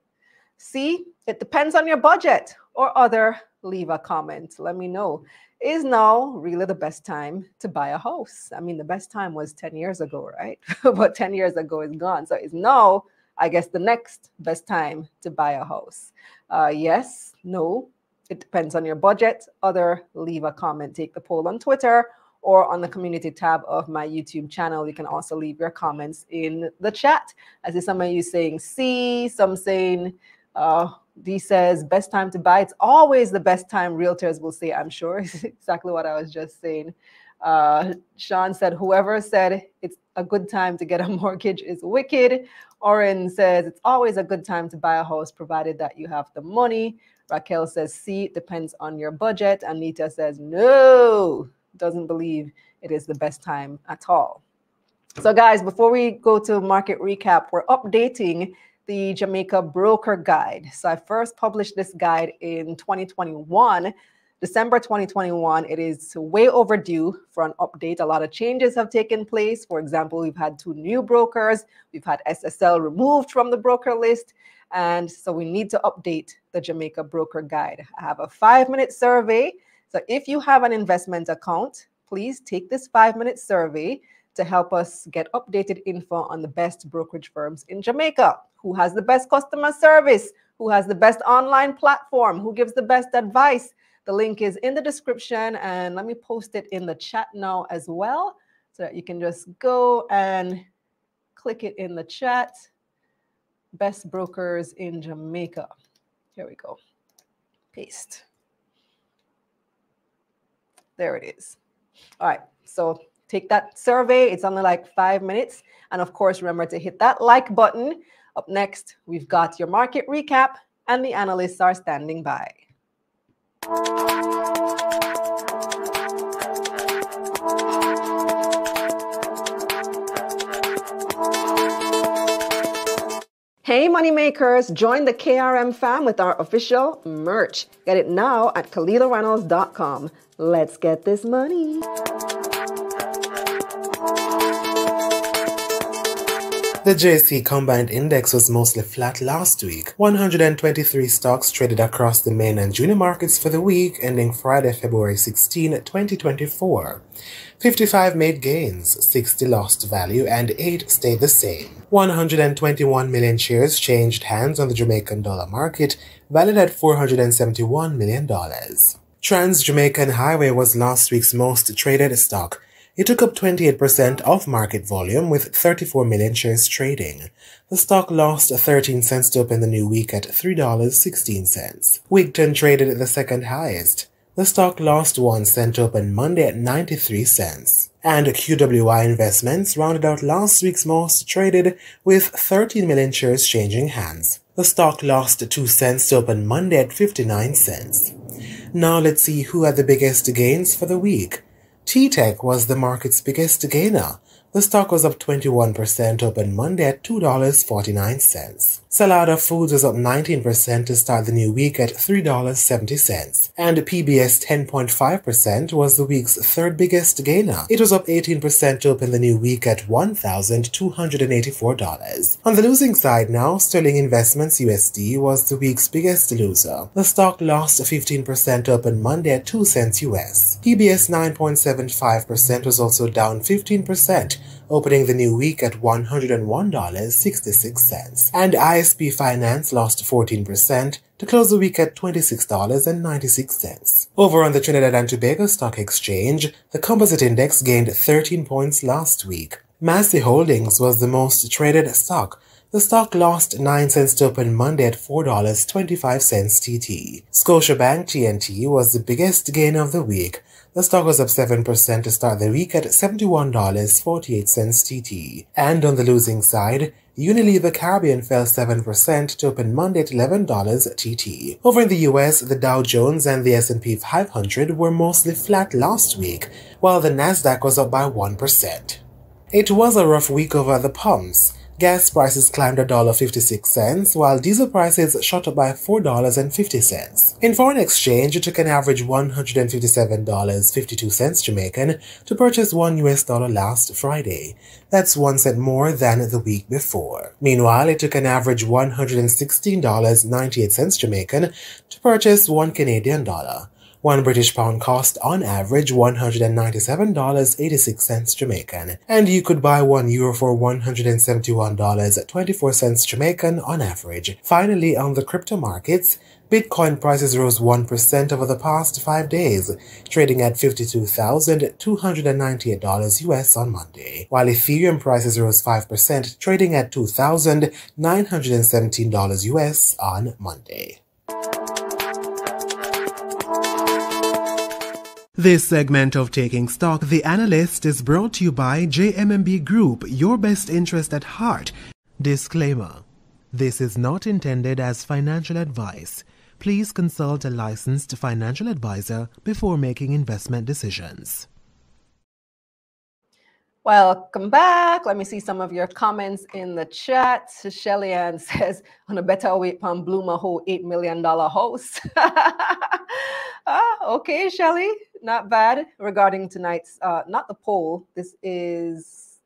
See, it depends on your budget or other. Leave a comment. Let me know. Is now really the best time to buy a house? I mean, the best time was 10 years ago, right? but 10 years ago is gone. So is now, I guess, the next best time to buy a house? Uh, yes, no. It depends on your budget. Other, leave a comment. Take the poll on Twitter or on the community tab of my YouTube channel. You can also leave your comments in the chat. I see some of you saying C, some saying uh, D says best time to buy. It's always the best time. Realtors will say, I'm sure. exactly what I was just saying. Uh, Sean said, whoever said it's a good time to get a mortgage is wicked. Oren says it's always a good time to buy a house, provided that you have the money. Raquel says, see, depends on your budget. Anita says, no, doesn't believe it is the best time at all. So, guys, before we go to market recap, we're updating the Jamaica Broker Guide. So, I first published this guide in 2021. December 2021, it is way overdue for an update. A lot of changes have taken place. For example, we've had two new brokers, we've had SSL removed from the broker list. And so we need to update the Jamaica Broker Guide. I have a five minute survey so if you have an investment account, please take this five minute survey to help us get updated info on the best brokerage firms in Jamaica. Who has the best customer service? Who has the best online platform? Who gives the best advice? The link is in the description and let me post it in the chat now as well so that you can just go and click it in the chat. Best brokers in Jamaica. Here we go. Paste. There it is. All right. So take that survey. It's only like five minutes. And of course, remember to hit that like button. Up next, we've got your market recap, and the analysts are standing by. Hey, moneymakers, join the KRM fam with our official merch. Get it now at KalilahReynolds.com. Let's get this money. The JSE Combined Index was mostly flat last week. 123 stocks traded across the main and junior markets for the week ending Friday, February 16, 2024. 55 made gains, 60 lost value, and 8 stayed the same. 121 million shares changed hands on the Jamaican dollar market, valued at $471 million. Trans Jamaican Highway was last week's most traded stock. It took up 28% of market volume with 34 million shares trading. The stock lost 13 cents to open the new week at $3.16. Wigton traded the second highest. The stock lost 1 cent to open Monday at 93 cents. And QWI Investments rounded out last week's most traded with 13 million shares changing hands. The stock lost 2 cents to open Monday at 59 cents. Now let's see who had the biggest gains for the week. T-Tech was the market's biggest gainer. The stock was up 21% open Monday at $2.49. Salada Foods was up 19% to start the new week at $3.70. And PBS 10.5% was the week's third biggest gainer. It was up 18% to open the new week at $1,284. On the losing side now, Sterling Investments USD was the week's biggest loser. The stock lost 15% to open Monday at 2 cents US. PBS 9.75% was also down 15% opening the new week at $101.66. And ISP Finance lost 14% to close the week at $26.96. Over on the Trinidad and Tobago Stock Exchange, the composite index gained 13 points last week. Massey Holdings was the most traded stock, the stock lost 9 cents to open Monday at $4.25 TT. Scotiabank TNT was the biggest gain of the week, the stock was up 7% to start the week at $71.48 TT. And on the losing side, Unilever Caribbean fell 7% to open Monday at $11 TT. Over in the US, the Dow Jones and the S&P 500 were mostly flat last week, while the Nasdaq was up by 1%. It was a rough week over the pumps. Gas prices climbed $1.56, while diesel prices shot up by $4.50. In foreign exchange, it took an average $157.52 Jamaican to purchase one US dollar last Friday. That's one cent more than the week before. Meanwhile, it took an average $116.98 Jamaican to purchase one Canadian dollar. One British pound cost on average $197.86 Jamaican, and you could buy one euro for $171.24 Jamaican on average. Finally, on the crypto markets, Bitcoin prices rose 1% over the past five days, trading at $52,298 US on Monday, while Ethereum prices rose 5%, trading at $2,917 US on Monday. This segment of Taking Stock, The Analyst, is brought to you by JMMB Group, your best interest at heart. Disclaimer This is not intended as financial advice. Please consult a licensed financial advisor before making investment decisions. Welcome back. Let me see some of your comments in the chat. Shelly Ann says, on a better wait from Bloomer whole $8 million host. ah, okay, Shelly not bad regarding tonight's uh not the poll. This is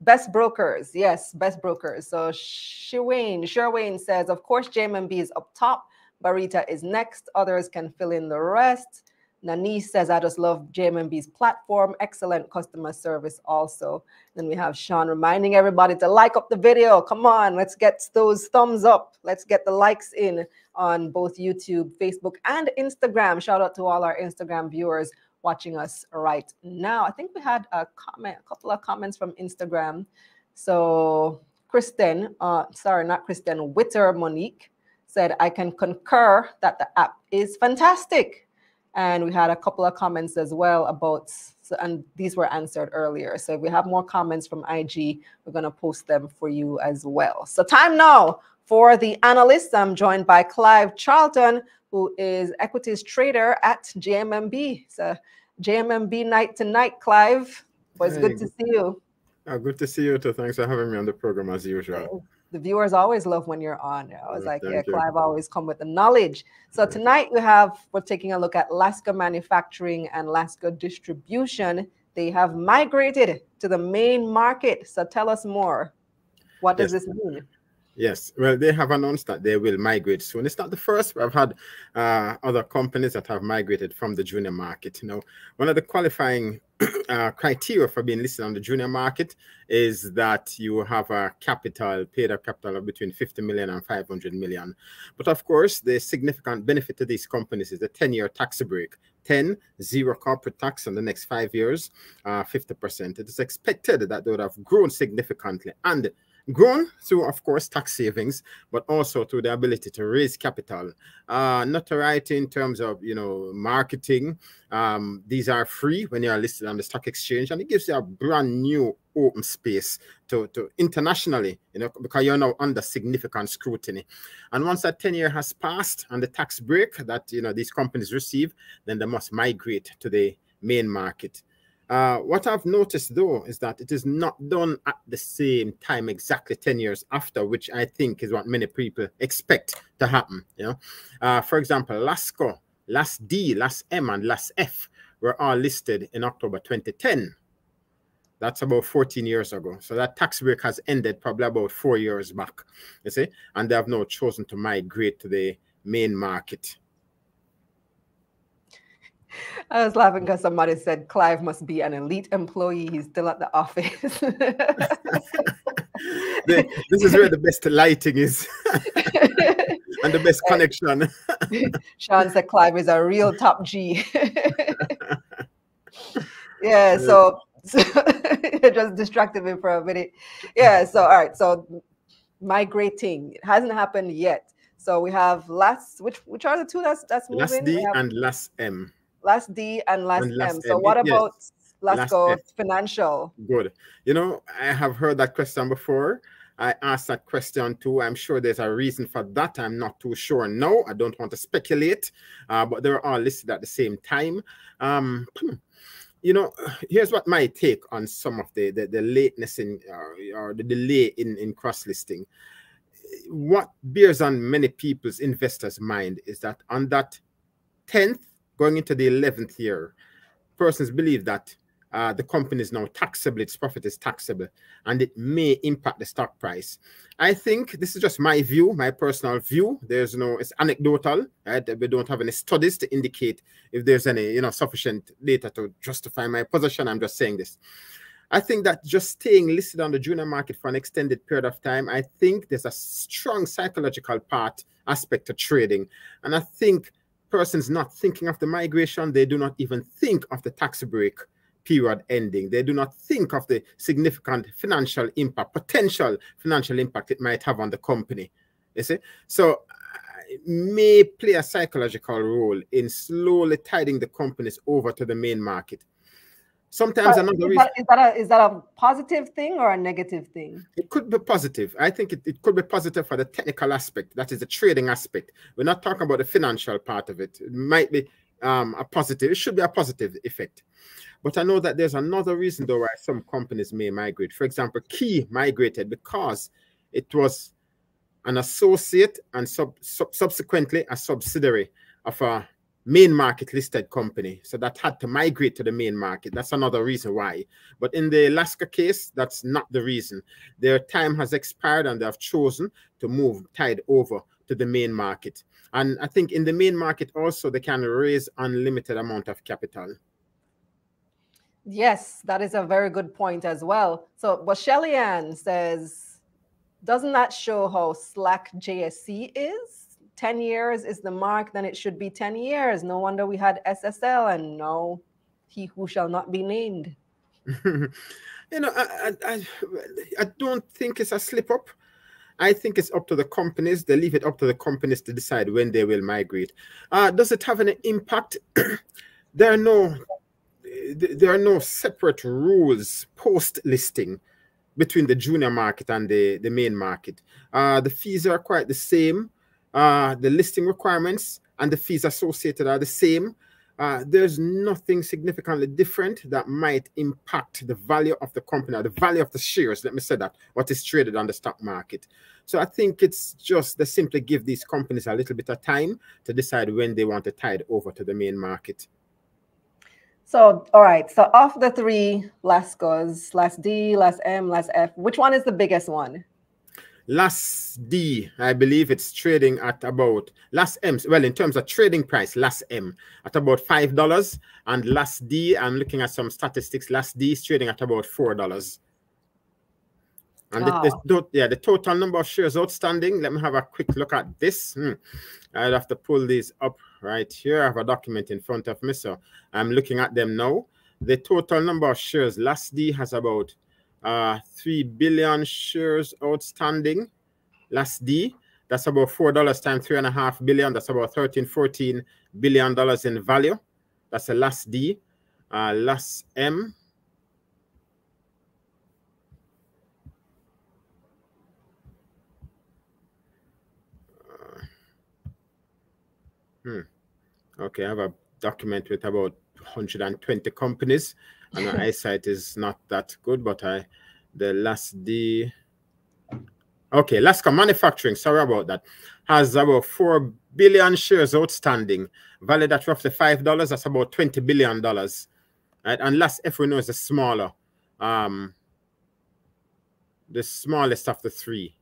best brokers. Yes best brokers. So Sherwayne Sherwayne says of course JMB is up top. Barita is next. Others can fill in the rest Nani says, I just love JMB's platform. Excellent customer service also. Then we have Sean reminding everybody to like up the video. Come on, let's get those thumbs up. Let's get the likes in on both YouTube, Facebook, and Instagram. Shout out to all our Instagram viewers watching us right now. I think we had a comment, a couple of comments from Instagram. So Kristen, uh, sorry, not Kristen, Witter Monique said, I can concur that the app is fantastic. And we had a couple of comments as well about, and these were answered earlier. So if we have more comments from IG, we're going to post them for you as well. So time now for the analysts. I'm joined by Clive Charlton, who is equities trader at JMMB. So JMMB night tonight, Clive. Was hey, good to see you. Uh, good to see you too. Thanks for having me on the program as usual the viewers always love when you're on. I was like, yeah, you. Clive always come with the knowledge. So tonight we have we're taking a look at Lasco manufacturing and Lasco distribution. They have migrated to the main market. So tell us more. What does yes. this mean? Yes, well, they have announced that they will migrate soon. It's not the first. I've had uh, other companies that have migrated from the junior market. You know, one of the qualifying uh, criteria for being listed on the junior market is that you have a capital, paid up capital of between 50 million and 500 million. But of course, the significant benefit to these companies is the 10-year tax break. 10, zero corporate tax in the next five years, uh, 50%. It is expected that they would have grown significantly and grown through, of course, tax savings, but also through the ability to raise capital. Uh, notoriety in terms of, you know, marketing. Um, these are free when you are listed on the stock exchange, and it gives you a brand new open space to, to internationally, you know, because you're now under significant scrutiny. And once that 10 year has passed and the tax break that, you know, these companies receive, then they must migrate to the main market. Uh, what I've noticed though is that it is not done at the same time exactly 10 years after, which I think is what many people expect to happen. You know, uh, for example, last Lasco, Last D, Last M, and Last F were all listed in October 2010. That's about 14 years ago. So that tax break has ended probably about four years back, you see, and they have now chosen to migrate to the main market. I was laughing because somebody said Clive must be an elite employee. He's still at the office. the, this is where the best lighting is and the best connection. Sean said Clive is a real top G. yeah, so, so it just distracted me for a minute. Yeah, so all right, so migrating. It hasn't happened yet. So we have last which which are the two that's that's moving? Last D and last M last D and last, and last M. So M. what about yes. Lasco Financial? Good. You know, I have heard that question before. I asked that question too. I'm sure there's a reason for that. I'm not too sure. No, I don't want to speculate, uh, but they're all listed at the same time. Um, you know, here's what my take on some of the the, the lateness in uh, or the delay in in cross listing. What bears on many people's investors' mind is that on that 10th, going into the 11th year, persons believe that uh, the company is now taxable, its profit is taxable, and it may impact the stock price. I think this is just my view, my personal view. There's no, it's anecdotal, right? We don't have any studies to indicate if there's any, you know, sufficient data to justify my position. I'm just saying this. I think that just staying listed on the junior market for an extended period of time, I think there's a strong psychological part aspect to trading. And I think persons not thinking of the migration, they do not even think of the tax break period ending. They do not think of the significant financial impact, potential financial impact it might have on the company. You see? So may play a psychological role in slowly tiding the companies over to the main market. Sometimes uh, another is reason that, is that a is that a positive thing or a negative thing? it could be positive. I think it, it could be positive for the technical aspect, that is the trading aspect. We're not talking about the financial part of it. It might be um, a positive, it should be a positive effect. But I know that there's another reason though why some companies may migrate. For example, Key migrated because it was an associate and sub, sub, subsequently a subsidiary of a main market listed company. So that had to migrate to the main market. That's another reason why. But in the Lasco case, that's not the reason. Their time has expired and they have chosen to move tide over to the main market. And I think in the main market also they can raise unlimited amount of capital. Yes, that is a very good point as well. So, but Shelly Ann says, doesn't that show how slack JSC is? 10 years is the mark, then it should be 10 years. No wonder we had SSL and no, he who shall not be named. you know, I, I, I don't think it's a slip up. I think it's up to the companies. They leave it up to the companies to decide when they will migrate. Uh, does it have any impact? there are no there are no separate rules post listing between the junior market and the, the main market. Uh, the fees are quite the same. Uh, the listing requirements and the fees associated are the same. Uh, there's nothing significantly different that might impact the value of the company or the value of the shares. Let me say that what is traded on the stock market. So I think it's just they simply give these companies a little bit of time to decide when they want to tide over to the main market. So, all right. So, of the three Lascos, last D, last M, last F, which one is the biggest one? Last D, I believe it's trading at about last M. Well, in terms of trading price, last M at about five dollars, and last D, I'm looking at some statistics. Last D is trading at about four dollars. And the, the, yeah, the total number of shares outstanding. Let me have a quick look at this. Hmm. I'd have to pull these up right here. I have a document in front of me, so I'm looking at them now. The total number of shares, last D has about uh, 3 billion shares outstanding. Last D, that's about $4 times three and a half billion. That's about 13, 14 billion dollars in value. That's the last D. Uh, last M, Hmm. Okay, I have a document with about 120 companies, and my eyesight is not that good, but I the last D. Okay, Lasco Manufacturing, sorry about that, has about 4 billion shares outstanding, valued at roughly $5. That's about $20 billion. Right? And last F we know is the smaller, um, the smallest of the three.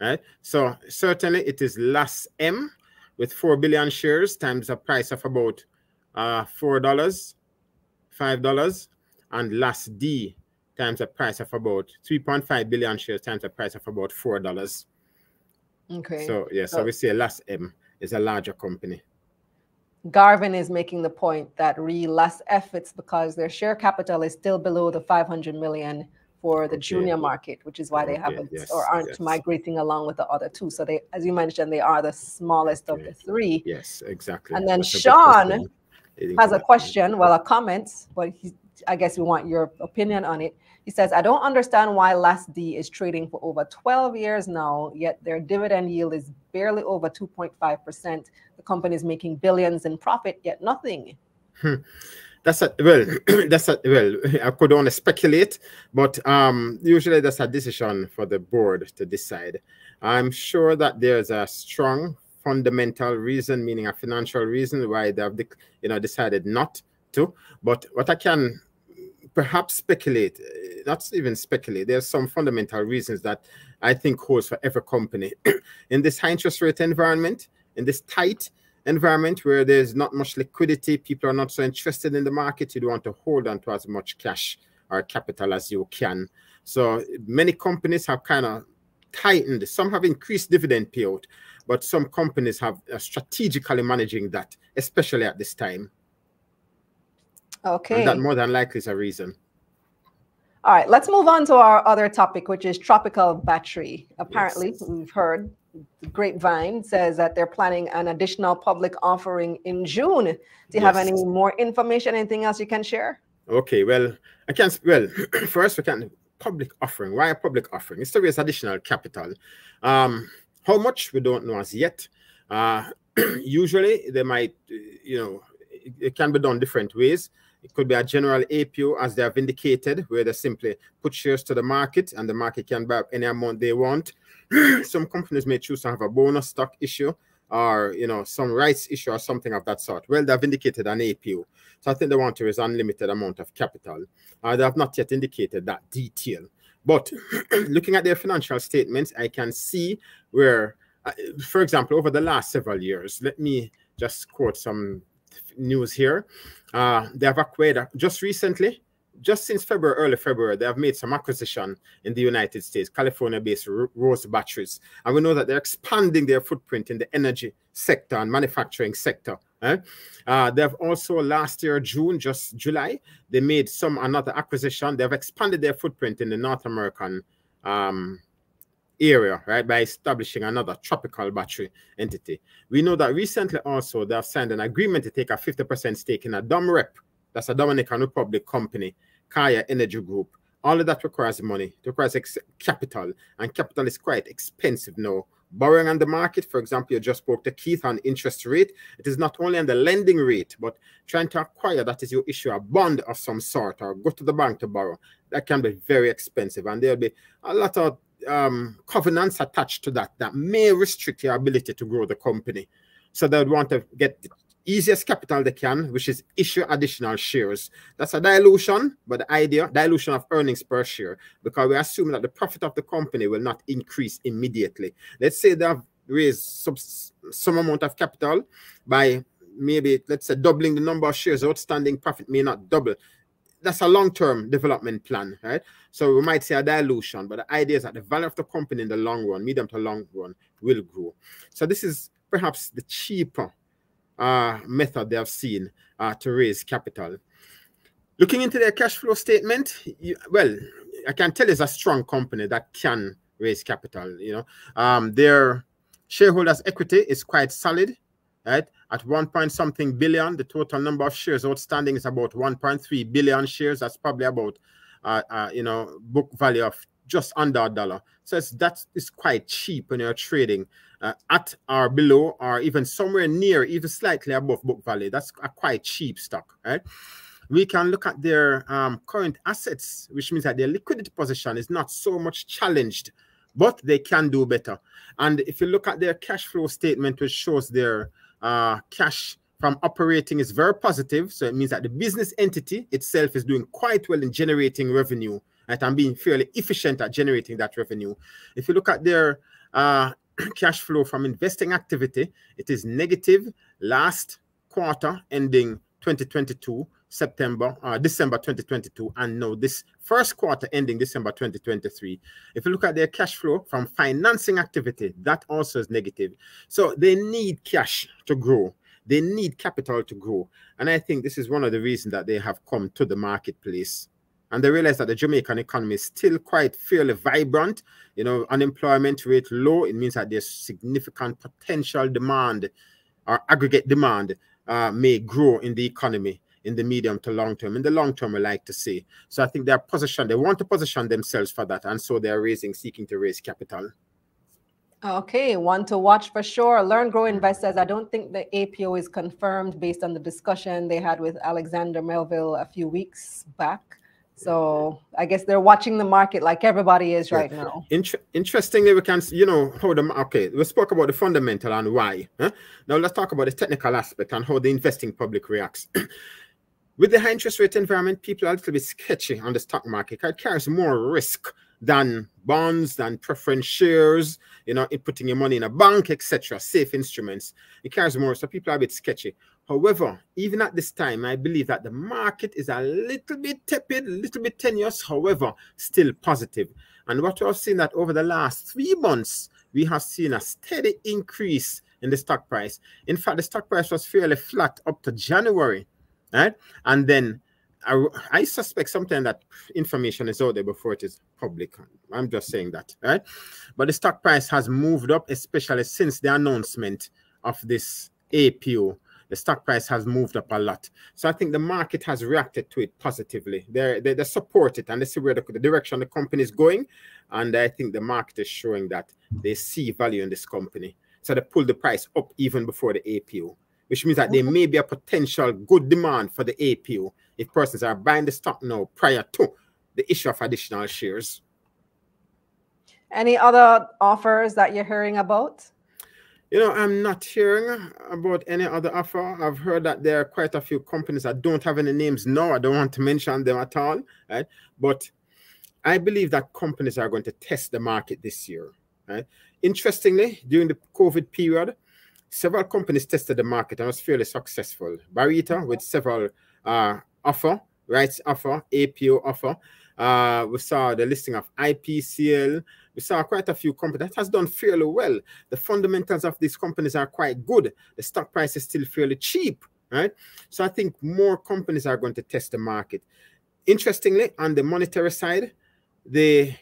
Right? So certainly it is last M with 4 billion shares times a price of about uh, $4, $5, and last D times a price of about 3.5 billion shares times a price of about $4. Okay. So, yeah, so, so we say last M is a larger company. Garvin is making the point that re last efforts because their share capital is still below the 500 million for the okay. junior market, which is why okay. they haven't yes. or aren't yes. migrating along with the other two. So they, as you mentioned, they are the smallest of the three. Yes, exactly. And then That's Sean, has a question, well, a comment, but he, I guess we want your opinion on it. He says, I don't understand why Last D is trading for over 12 years now, yet their dividend yield is barely over 2.5%. The company is making billions in profit, yet nothing. Hmm. That's a well, that's a well, I could only speculate, but um, usually that's a decision for the board to decide. I'm sure that there's a strong fundamental reason, meaning a financial reason, why they've you know decided not to. But what I can perhaps speculate, eh, not even speculate, there's some fundamental reasons that I think holds for every company. in this high interest rate environment, in this tight environment where there's not much liquidity, people are not so interested in the market, you want to hold on to as much cash or capital as you can. So many companies have kind of tightened. Some have increased dividend payout, but some companies have uh, strategically managing that, especially at this time. Okay. And that more than likely is a reason. All right, let's move on to our other topic, which is tropical battery. Apparently, yes. we've heard grapevine says that they're planning an additional public offering in June. Do you yes. have any more information? Anything else you can share? Okay, well, I can't. Well, first we can't public offering. Why a public offering? It's to raise additional capital. Um, how much we don't know as yet. Uh, usually they might, you know, it, it can be done different ways. It could be a general APO, as they have indicated, where they simply put shares to the market and the market can buy any amount they want. some companies may choose to have a bonus stock issue or, you know, some rights issue or something of that sort. Well, they've indicated an APO. So I think they want to raise unlimited amount of capital. Uh, they have not yet indicated that detail. But looking at their financial statements, I can see where, uh, for example, over the last several years, let me just quote some news here. Uh, they have acquired just recently, just since February, early February, they have made some acquisition in the United States, California-based Rose Batteries, and we know that they're expanding their footprint in the energy sector and manufacturing sector. Eh? Uh, they've also last year, June, just July, they made some another acquisition. They've expanded their footprint in the North American um, area, right, by establishing another tropical battery entity. We know that recently also they have signed an agreement to take a 50% stake in a DOMREP, that's a Dominican Republic company, Kaya Energy Group. All of that requires money, it requires capital, and capital is quite expensive now. Borrowing on the market, for example, you just spoke to Keith on interest rate. It is not only on the lending rate, but trying to acquire that is you issue a bond of some sort or go to the bank to borrow. That can be very expensive, and there'll be a lot of um, covenants attached to that that may restrict your ability to grow the company. So they would want to get the easiest capital they can, which is issue additional shares. That's a dilution, but the idea, dilution of earnings per share, because we assume that the profit of the company will not increase immediately. Let's say they have raised some, some amount of capital by maybe, let's say, doubling the number of shares outstanding, profit may not double that's a long-term development plan, right? So we might say a dilution, but the idea is that the value of the company in the long run, medium to long run, will grow. So this is perhaps the cheaper uh, method they have seen uh, to raise capital. Looking into their cash flow statement, you, well, I can tell it's a strong company that can raise capital. You know, um, their shareholders' equity is quite solid right? At one point something billion, the total number of shares outstanding is about 1.3 billion shares. That's probably about, uh, uh, you know, book value of just under a dollar. So it's, that is quite cheap when you're trading uh, at or below or even somewhere near, even slightly above book value. That's a quite cheap stock, right? We can look at their um, current assets, which means that their liquidity position is not so much challenged, but they can do better. And if you look at their cash flow statement, which shows their uh, cash from operating is very positive. So it means that the business entity itself is doing quite well in generating revenue right, and being fairly efficient at generating that revenue. If you look at their uh, cash flow from investing activity, it is negative last quarter ending 2022 September, uh, December 2022, and now this first quarter ending December 2023. If you look at their cash flow from financing activity, that also is negative. So they need cash to grow. They need capital to grow. And I think this is one of the reasons that they have come to the marketplace. And they realize that the Jamaican economy is still quite fairly vibrant. You know, unemployment rate low. It means that there's significant potential demand or aggregate demand uh, may grow in the economy in the medium to long term. In the long term, we like to see. So I think they're positioned, they want to position themselves for that. And so they're raising, seeking to raise capital. Okay, one to watch for sure. Learn Grow Investors. I don't think the APO is confirmed based on the discussion they had with Alexander Melville a few weeks back. So I guess they're watching the market like everybody is right now. Inter- interestingly, we can, you know, how the okay. We spoke about the fundamental and why. Huh? Now let's talk about the technical aspect and how the investing public reacts. With the high interest rate environment, people are a little bit sketchy on the stock market. It carries more risk than bonds, than preference shares, you know, in putting your money in a bank, etc., safe instruments. It carries more, so people are a bit sketchy. However, even at this time, I believe that the market is a little bit tepid, a little bit tenuous, however, still positive. And what we have seen that over the last three months, we have seen a steady increase in the stock price. In fact, the stock price was fairly flat up to January right? And then I, I suspect sometimes that information is out there before it is public. I'm just saying that, right? But the stock price has moved up, especially since the announcement of this APO. The stock price has moved up a lot. So I think the market has reacted to it positively. They they, they support it and they see where the, the direction the company is going. And I think the market is showing that they see value in this company. So they pull the price up even before the APO which means that there may be a potential good demand for the APO if persons are buying the stock now prior to the issue of additional shares. Any other offers that you're hearing about? You know, I'm not hearing about any other offer. I've heard that there are quite a few companies that don't have any names now. I don't want to mention them at all, right? But I believe that companies are going to test the market this year, right? Interestingly, during the COVID period, several companies tested the market and was fairly successful. Barita with several uh, offer, rights offer, APO offer. Uh, we saw the listing of IPCL. We saw quite a few companies that has done fairly well. The fundamentals of these companies are quite good. The stock price is still fairly cheap, right? So I think more companies are going to test the market. Interestingly, on the monetary side, the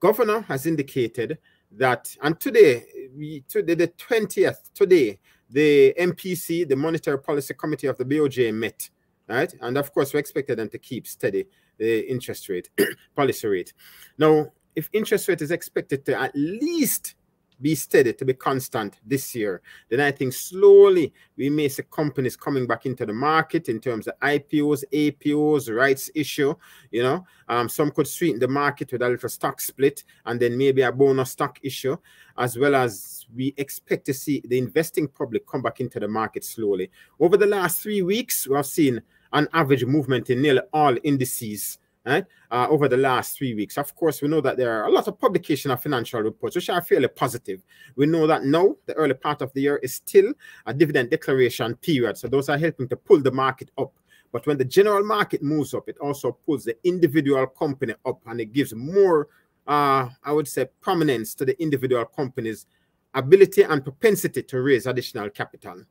governor has indicated that, and today, we, today the 20th, today, the MPC, the Monetary Policy Committee of the BOJ met, right? And of course, we expected them to keep steady the interest rate, policy rate. Now, if interest rate is expected to at least be steady, to be constant this year, then I think slowly we may see companies coming back into the market in terms of IPOs, APOs, rights issue. You know, um, some could sweeten the market with a little stock split and then maybe a bonus stock issue, as well as we expect to see the investing public come back into the market slowly. Over the last three weeks, we have seen an average movement in nearly all indices right, uh, over the last three weeks. Of course, we know that there are a lot of publication of financial reports, which are fairly positive. We know that now, the early part of the year is still a dividend declaration period. So those are helping to pull the market up. But when the general market moves up, it also pulls the individual company up and it gives more, uh, I would say, prominence to the individual company's ability and propensity to raise additional capital.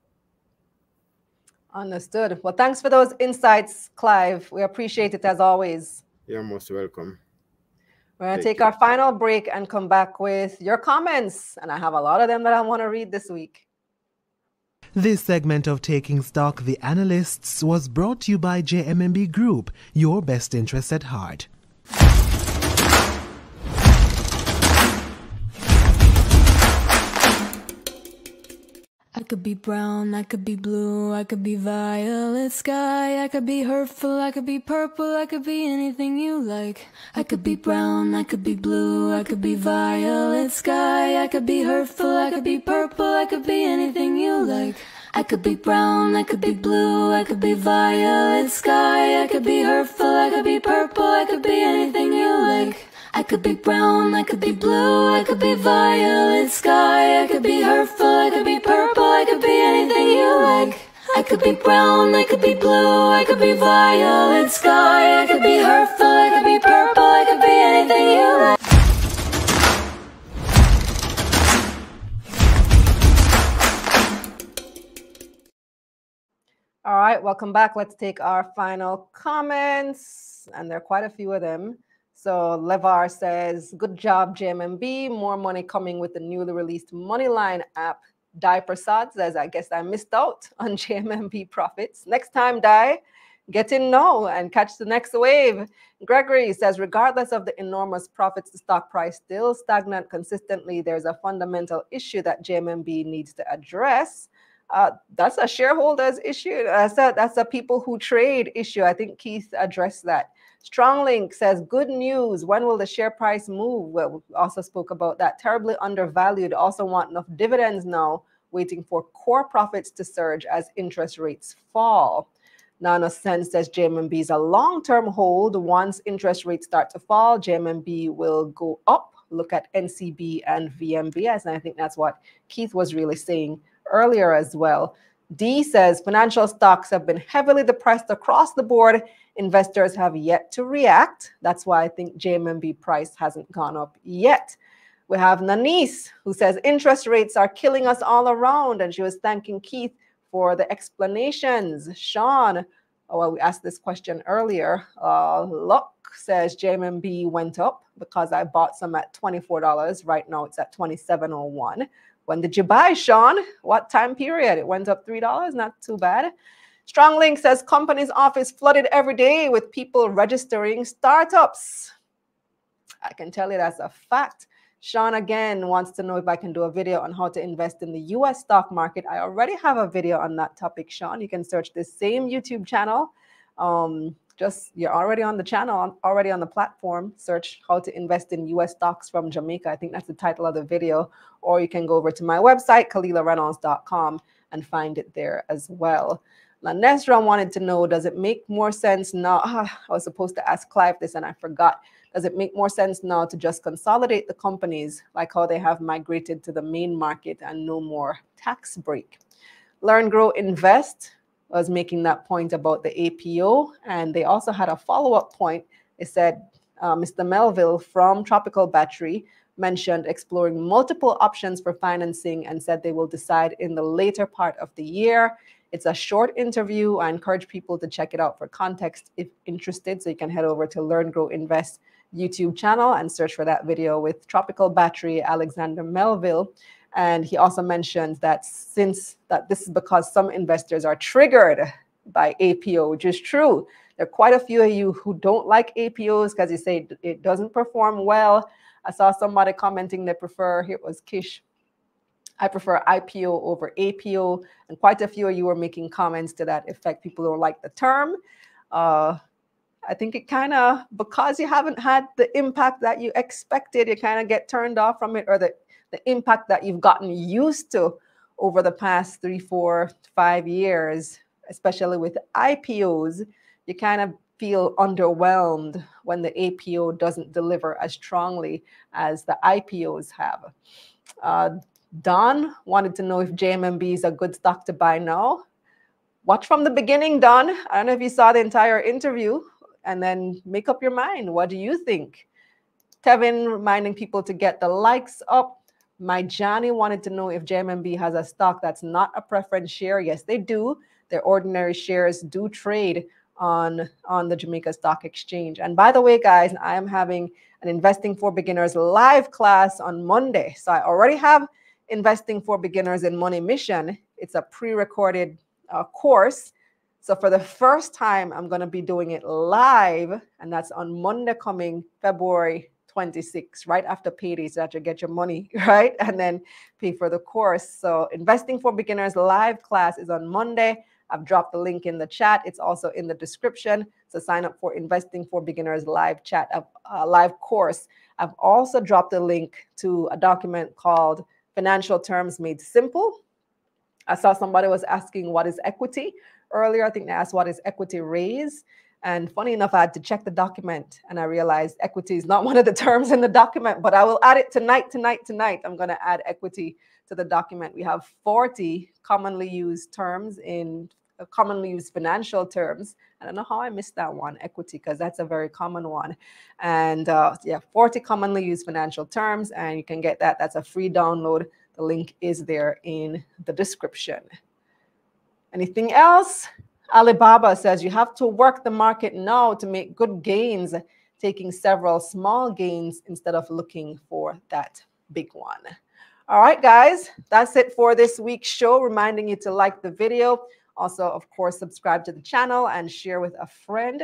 Understood. Well, thanks for those insights, Clive. We appreciate it as always. You're most welcome. We're going to take our final break and come back with your comments. And I have a lot of them that I want to read this week. This segment of Taking Stock, the Analysts, was brought to you by JMMB Group, your best interest at heart. I could be brown, I could be blue, I could be violet sky, I could be hurtful, I could be purple, I could be anything you like. I could be brown, I could be blue, I could be violet sky, I could be hurtful, I could be purple, I could be anything you like. I could be brown, I could be blue, I could be violet sky, I could be hurtful, I could be purple, I could be anything you like. I could be brown, I could be blue, I could be violet sky, I could be hurtful, I could be purple, I could be anything you like. I could be brown, I could be blue, I could be violet sky, I could be hurtful, I could be purple, I could be anything you like. All right, welcome back. Let's take our final comments, and there are quite a few of them. So Levar says, good job, JMMB. More money coming with the newly released MoneyLine app. Dai Prasad says, I guess I missed out on JMMB profits. Next time, Dai, get in now and catch the next wave. Gregory says, regardless of the enormous profits, the stock price still stagnant consistently. There's a fundamental issue that JMMB needs to address. Uh, that's a shareholders issue. That's a, that's a people who trade issue. I think Keith addressed that. Stronglink says, good news. When will the share price move? Well, we also spoke about that. Terribly undervalued. Also want enough dividends now, waiting for core profits to surge as interest rates fall. Nana Sen says JMB is a long-term hold. Once interest rates start to fall, JMB will go up. Look at NCB and VMBS. And I think that's what Keith was really saying earlier as well. D says financial stocks have been heavily depressed across the board. Investors have yet to react. That's why I think JMMB price hasn't gone up yet. We have Nanise who says interest rates are killing us all around, and she was thanking Keith for the explanations. Sean, oh, well, we asked this question earlier. Uh, Luck says JMMB went up because I bought some at $24. Right now it's at 27.01. When did you buy, Sean? What time period? It went up $3, not too bad. Stronglink says company's office flooded every day with people registering startups. I can tell you that's a fact. Sean again wants to know if I can do a video on how to invest in the US stock market. I already have a video on that topic, Sean. You can search the same YouTube channel. Um, just you're already on the channel, already on the platform. Search how to invest in US stocks from Jamaica. I think that's the title of the video. Or you can go over to my website, KalilahReynolds.com, and find it there as well. Lanesra wanted to know, does it make more sense now? Ah, I was supposed to ask Clive this and I forgot. Does it make more sense now to just consolidate the companies like how they have migrated to the main market and no more tax break? Learn, Grow, Invest was making that point about the APO. And they also had a follow up point. It said uh, Mr. Melville from Tropical Battery mentioned exploring multiple options for financing and said they will decide in the later part of the year. It's a short interview. I encourage people to check it out for context if interested. So you can head over to Learn, Grow, Invest YouTube channel and search for that video with Tropical Battery, Alexander Melville. And he also mentions that since that this is because some investors are triggered by APO, which is true. There are quite a few of you who don't like APOs because you say it doesn't perform well. I saw somebody commenting they prefer, it was Kish, I prefer IPO over APO. And quite a few of you are making comments to that effect. People don't like the term. Uh, I think it kind of, because you haven't had the impact that you expected, you kind of get turned off from it, or the, the impact that you've gotten used to over the past three, four, five years, especially with IPOs, you kind of feel underwhelmed when the APO doesn't deliver as strongly as the IPOs have. Uh, Don wanted to know if JMMB is a good stock to buy now. Watch from the beginning, Don. I don't know if you saw the entire interview and then make up your mind. What do you think? Tevin reminding people to get the likes up. My Johnny wanted to know if JMMB has a stock that's not a preference share. Yes, they do. Their ordinary shares do trade on, on the Jamaica Stock Exchange. And by the way, guys, I am having an Investing for Beginners live class on Monday. So I already have Investing for Beginners in Money Mission. It's a pre recorded uh, course so for the first time, I'm going to be doing it live, and that's on Monday coming, February 26, right after payday, so that you get your money, right? And then pay for the course. So Investing for Beginners live class is on Monday. I've dropped the link in the chat. It's also in the description. So sign up for Investing for Beginners live chat, uh, live course. I've also dropped a link to a document called Financial Terms Made Simple. I saw somebody was asking what is equity earlier. I think they asked what is equity raise. And funny enough, I had to check the document and I realized equity is not one of the terms in the document, but I will add it tonight, tonight, tonight. I'm going to add equity to the document. We have 40 commonly used terms in uh, commonly used financial terms. I don't know how I missed that one, equity, because that's a very common one. And uh, yeah, 40 commonly used financial terms, and you can get that. That's a free download. The link is there in the description. Anything else? Alibaba says you have to work the market now to make good gains, taking several small gains instead of looking for that big one. All right, guys, that's it for this week's show. Reminding you to like the video. Also, of course, subscribe to the channel and share with a friend.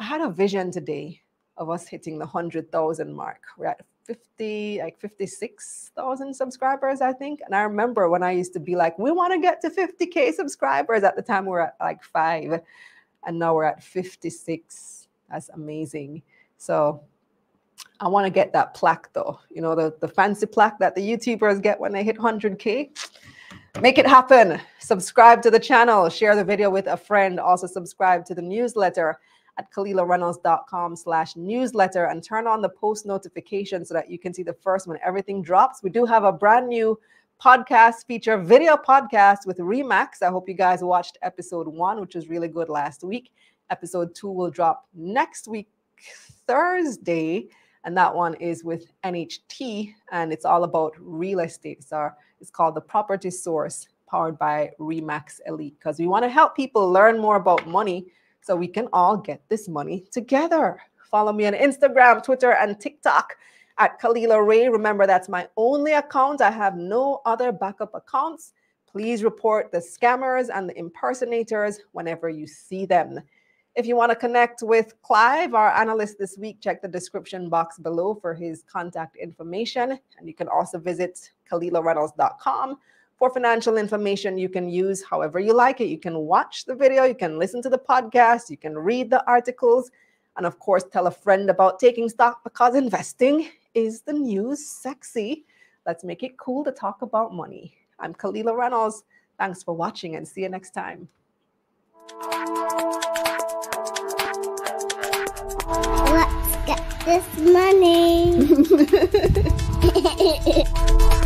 I had a vision today of us hitting the 100,000 mark. We're at 50, like 56,000 subscribers, I think. And I remember when I used to be like, we want to get to 50K subscribers. At the time, we we're at like five, and now we're at 56. That's amazing. So I want to get that plaque though. You know, the, the fancy plaque that the YouTubers get when they hit 100K. Make it happen. Subscribe to the channel, share the video with a friend. Also subscribe to the newsletter at KalilahReynolds.com slash newsletter and turn on the post notification so that you can see the first when everything drops. We do have a brand new podcast feature, video podcast with Remax. I hope you guys watched episode one, which was really good last week. Episode two will drop next week, Thursday and that one is with NHT, and it's all about real estate. So it's called the Property Source, powered by Remax Elite, because we want to help people learn more about money so we can all get this money together. Follow me on Instagram, Twitter, and TikTok at Kalilah Ray. Remember, that's my only account. I have no other backup accounts. Please report the scammers and the impersonators whenever you see them. If you want to connect with Clive, our analyst this week, check the description box below for his contact information. And you can also visit KalilahReynolds.com for financial information you can use however you like it. You can watch the video, you can listen to the podcast, you can read the articles, and of course, tell a friend about taking stock because investing is the new sexy. Let's make it cool to talk about money. I'm Kalilah Reynolds. Thanks for watching and see you next time. Let's get this money.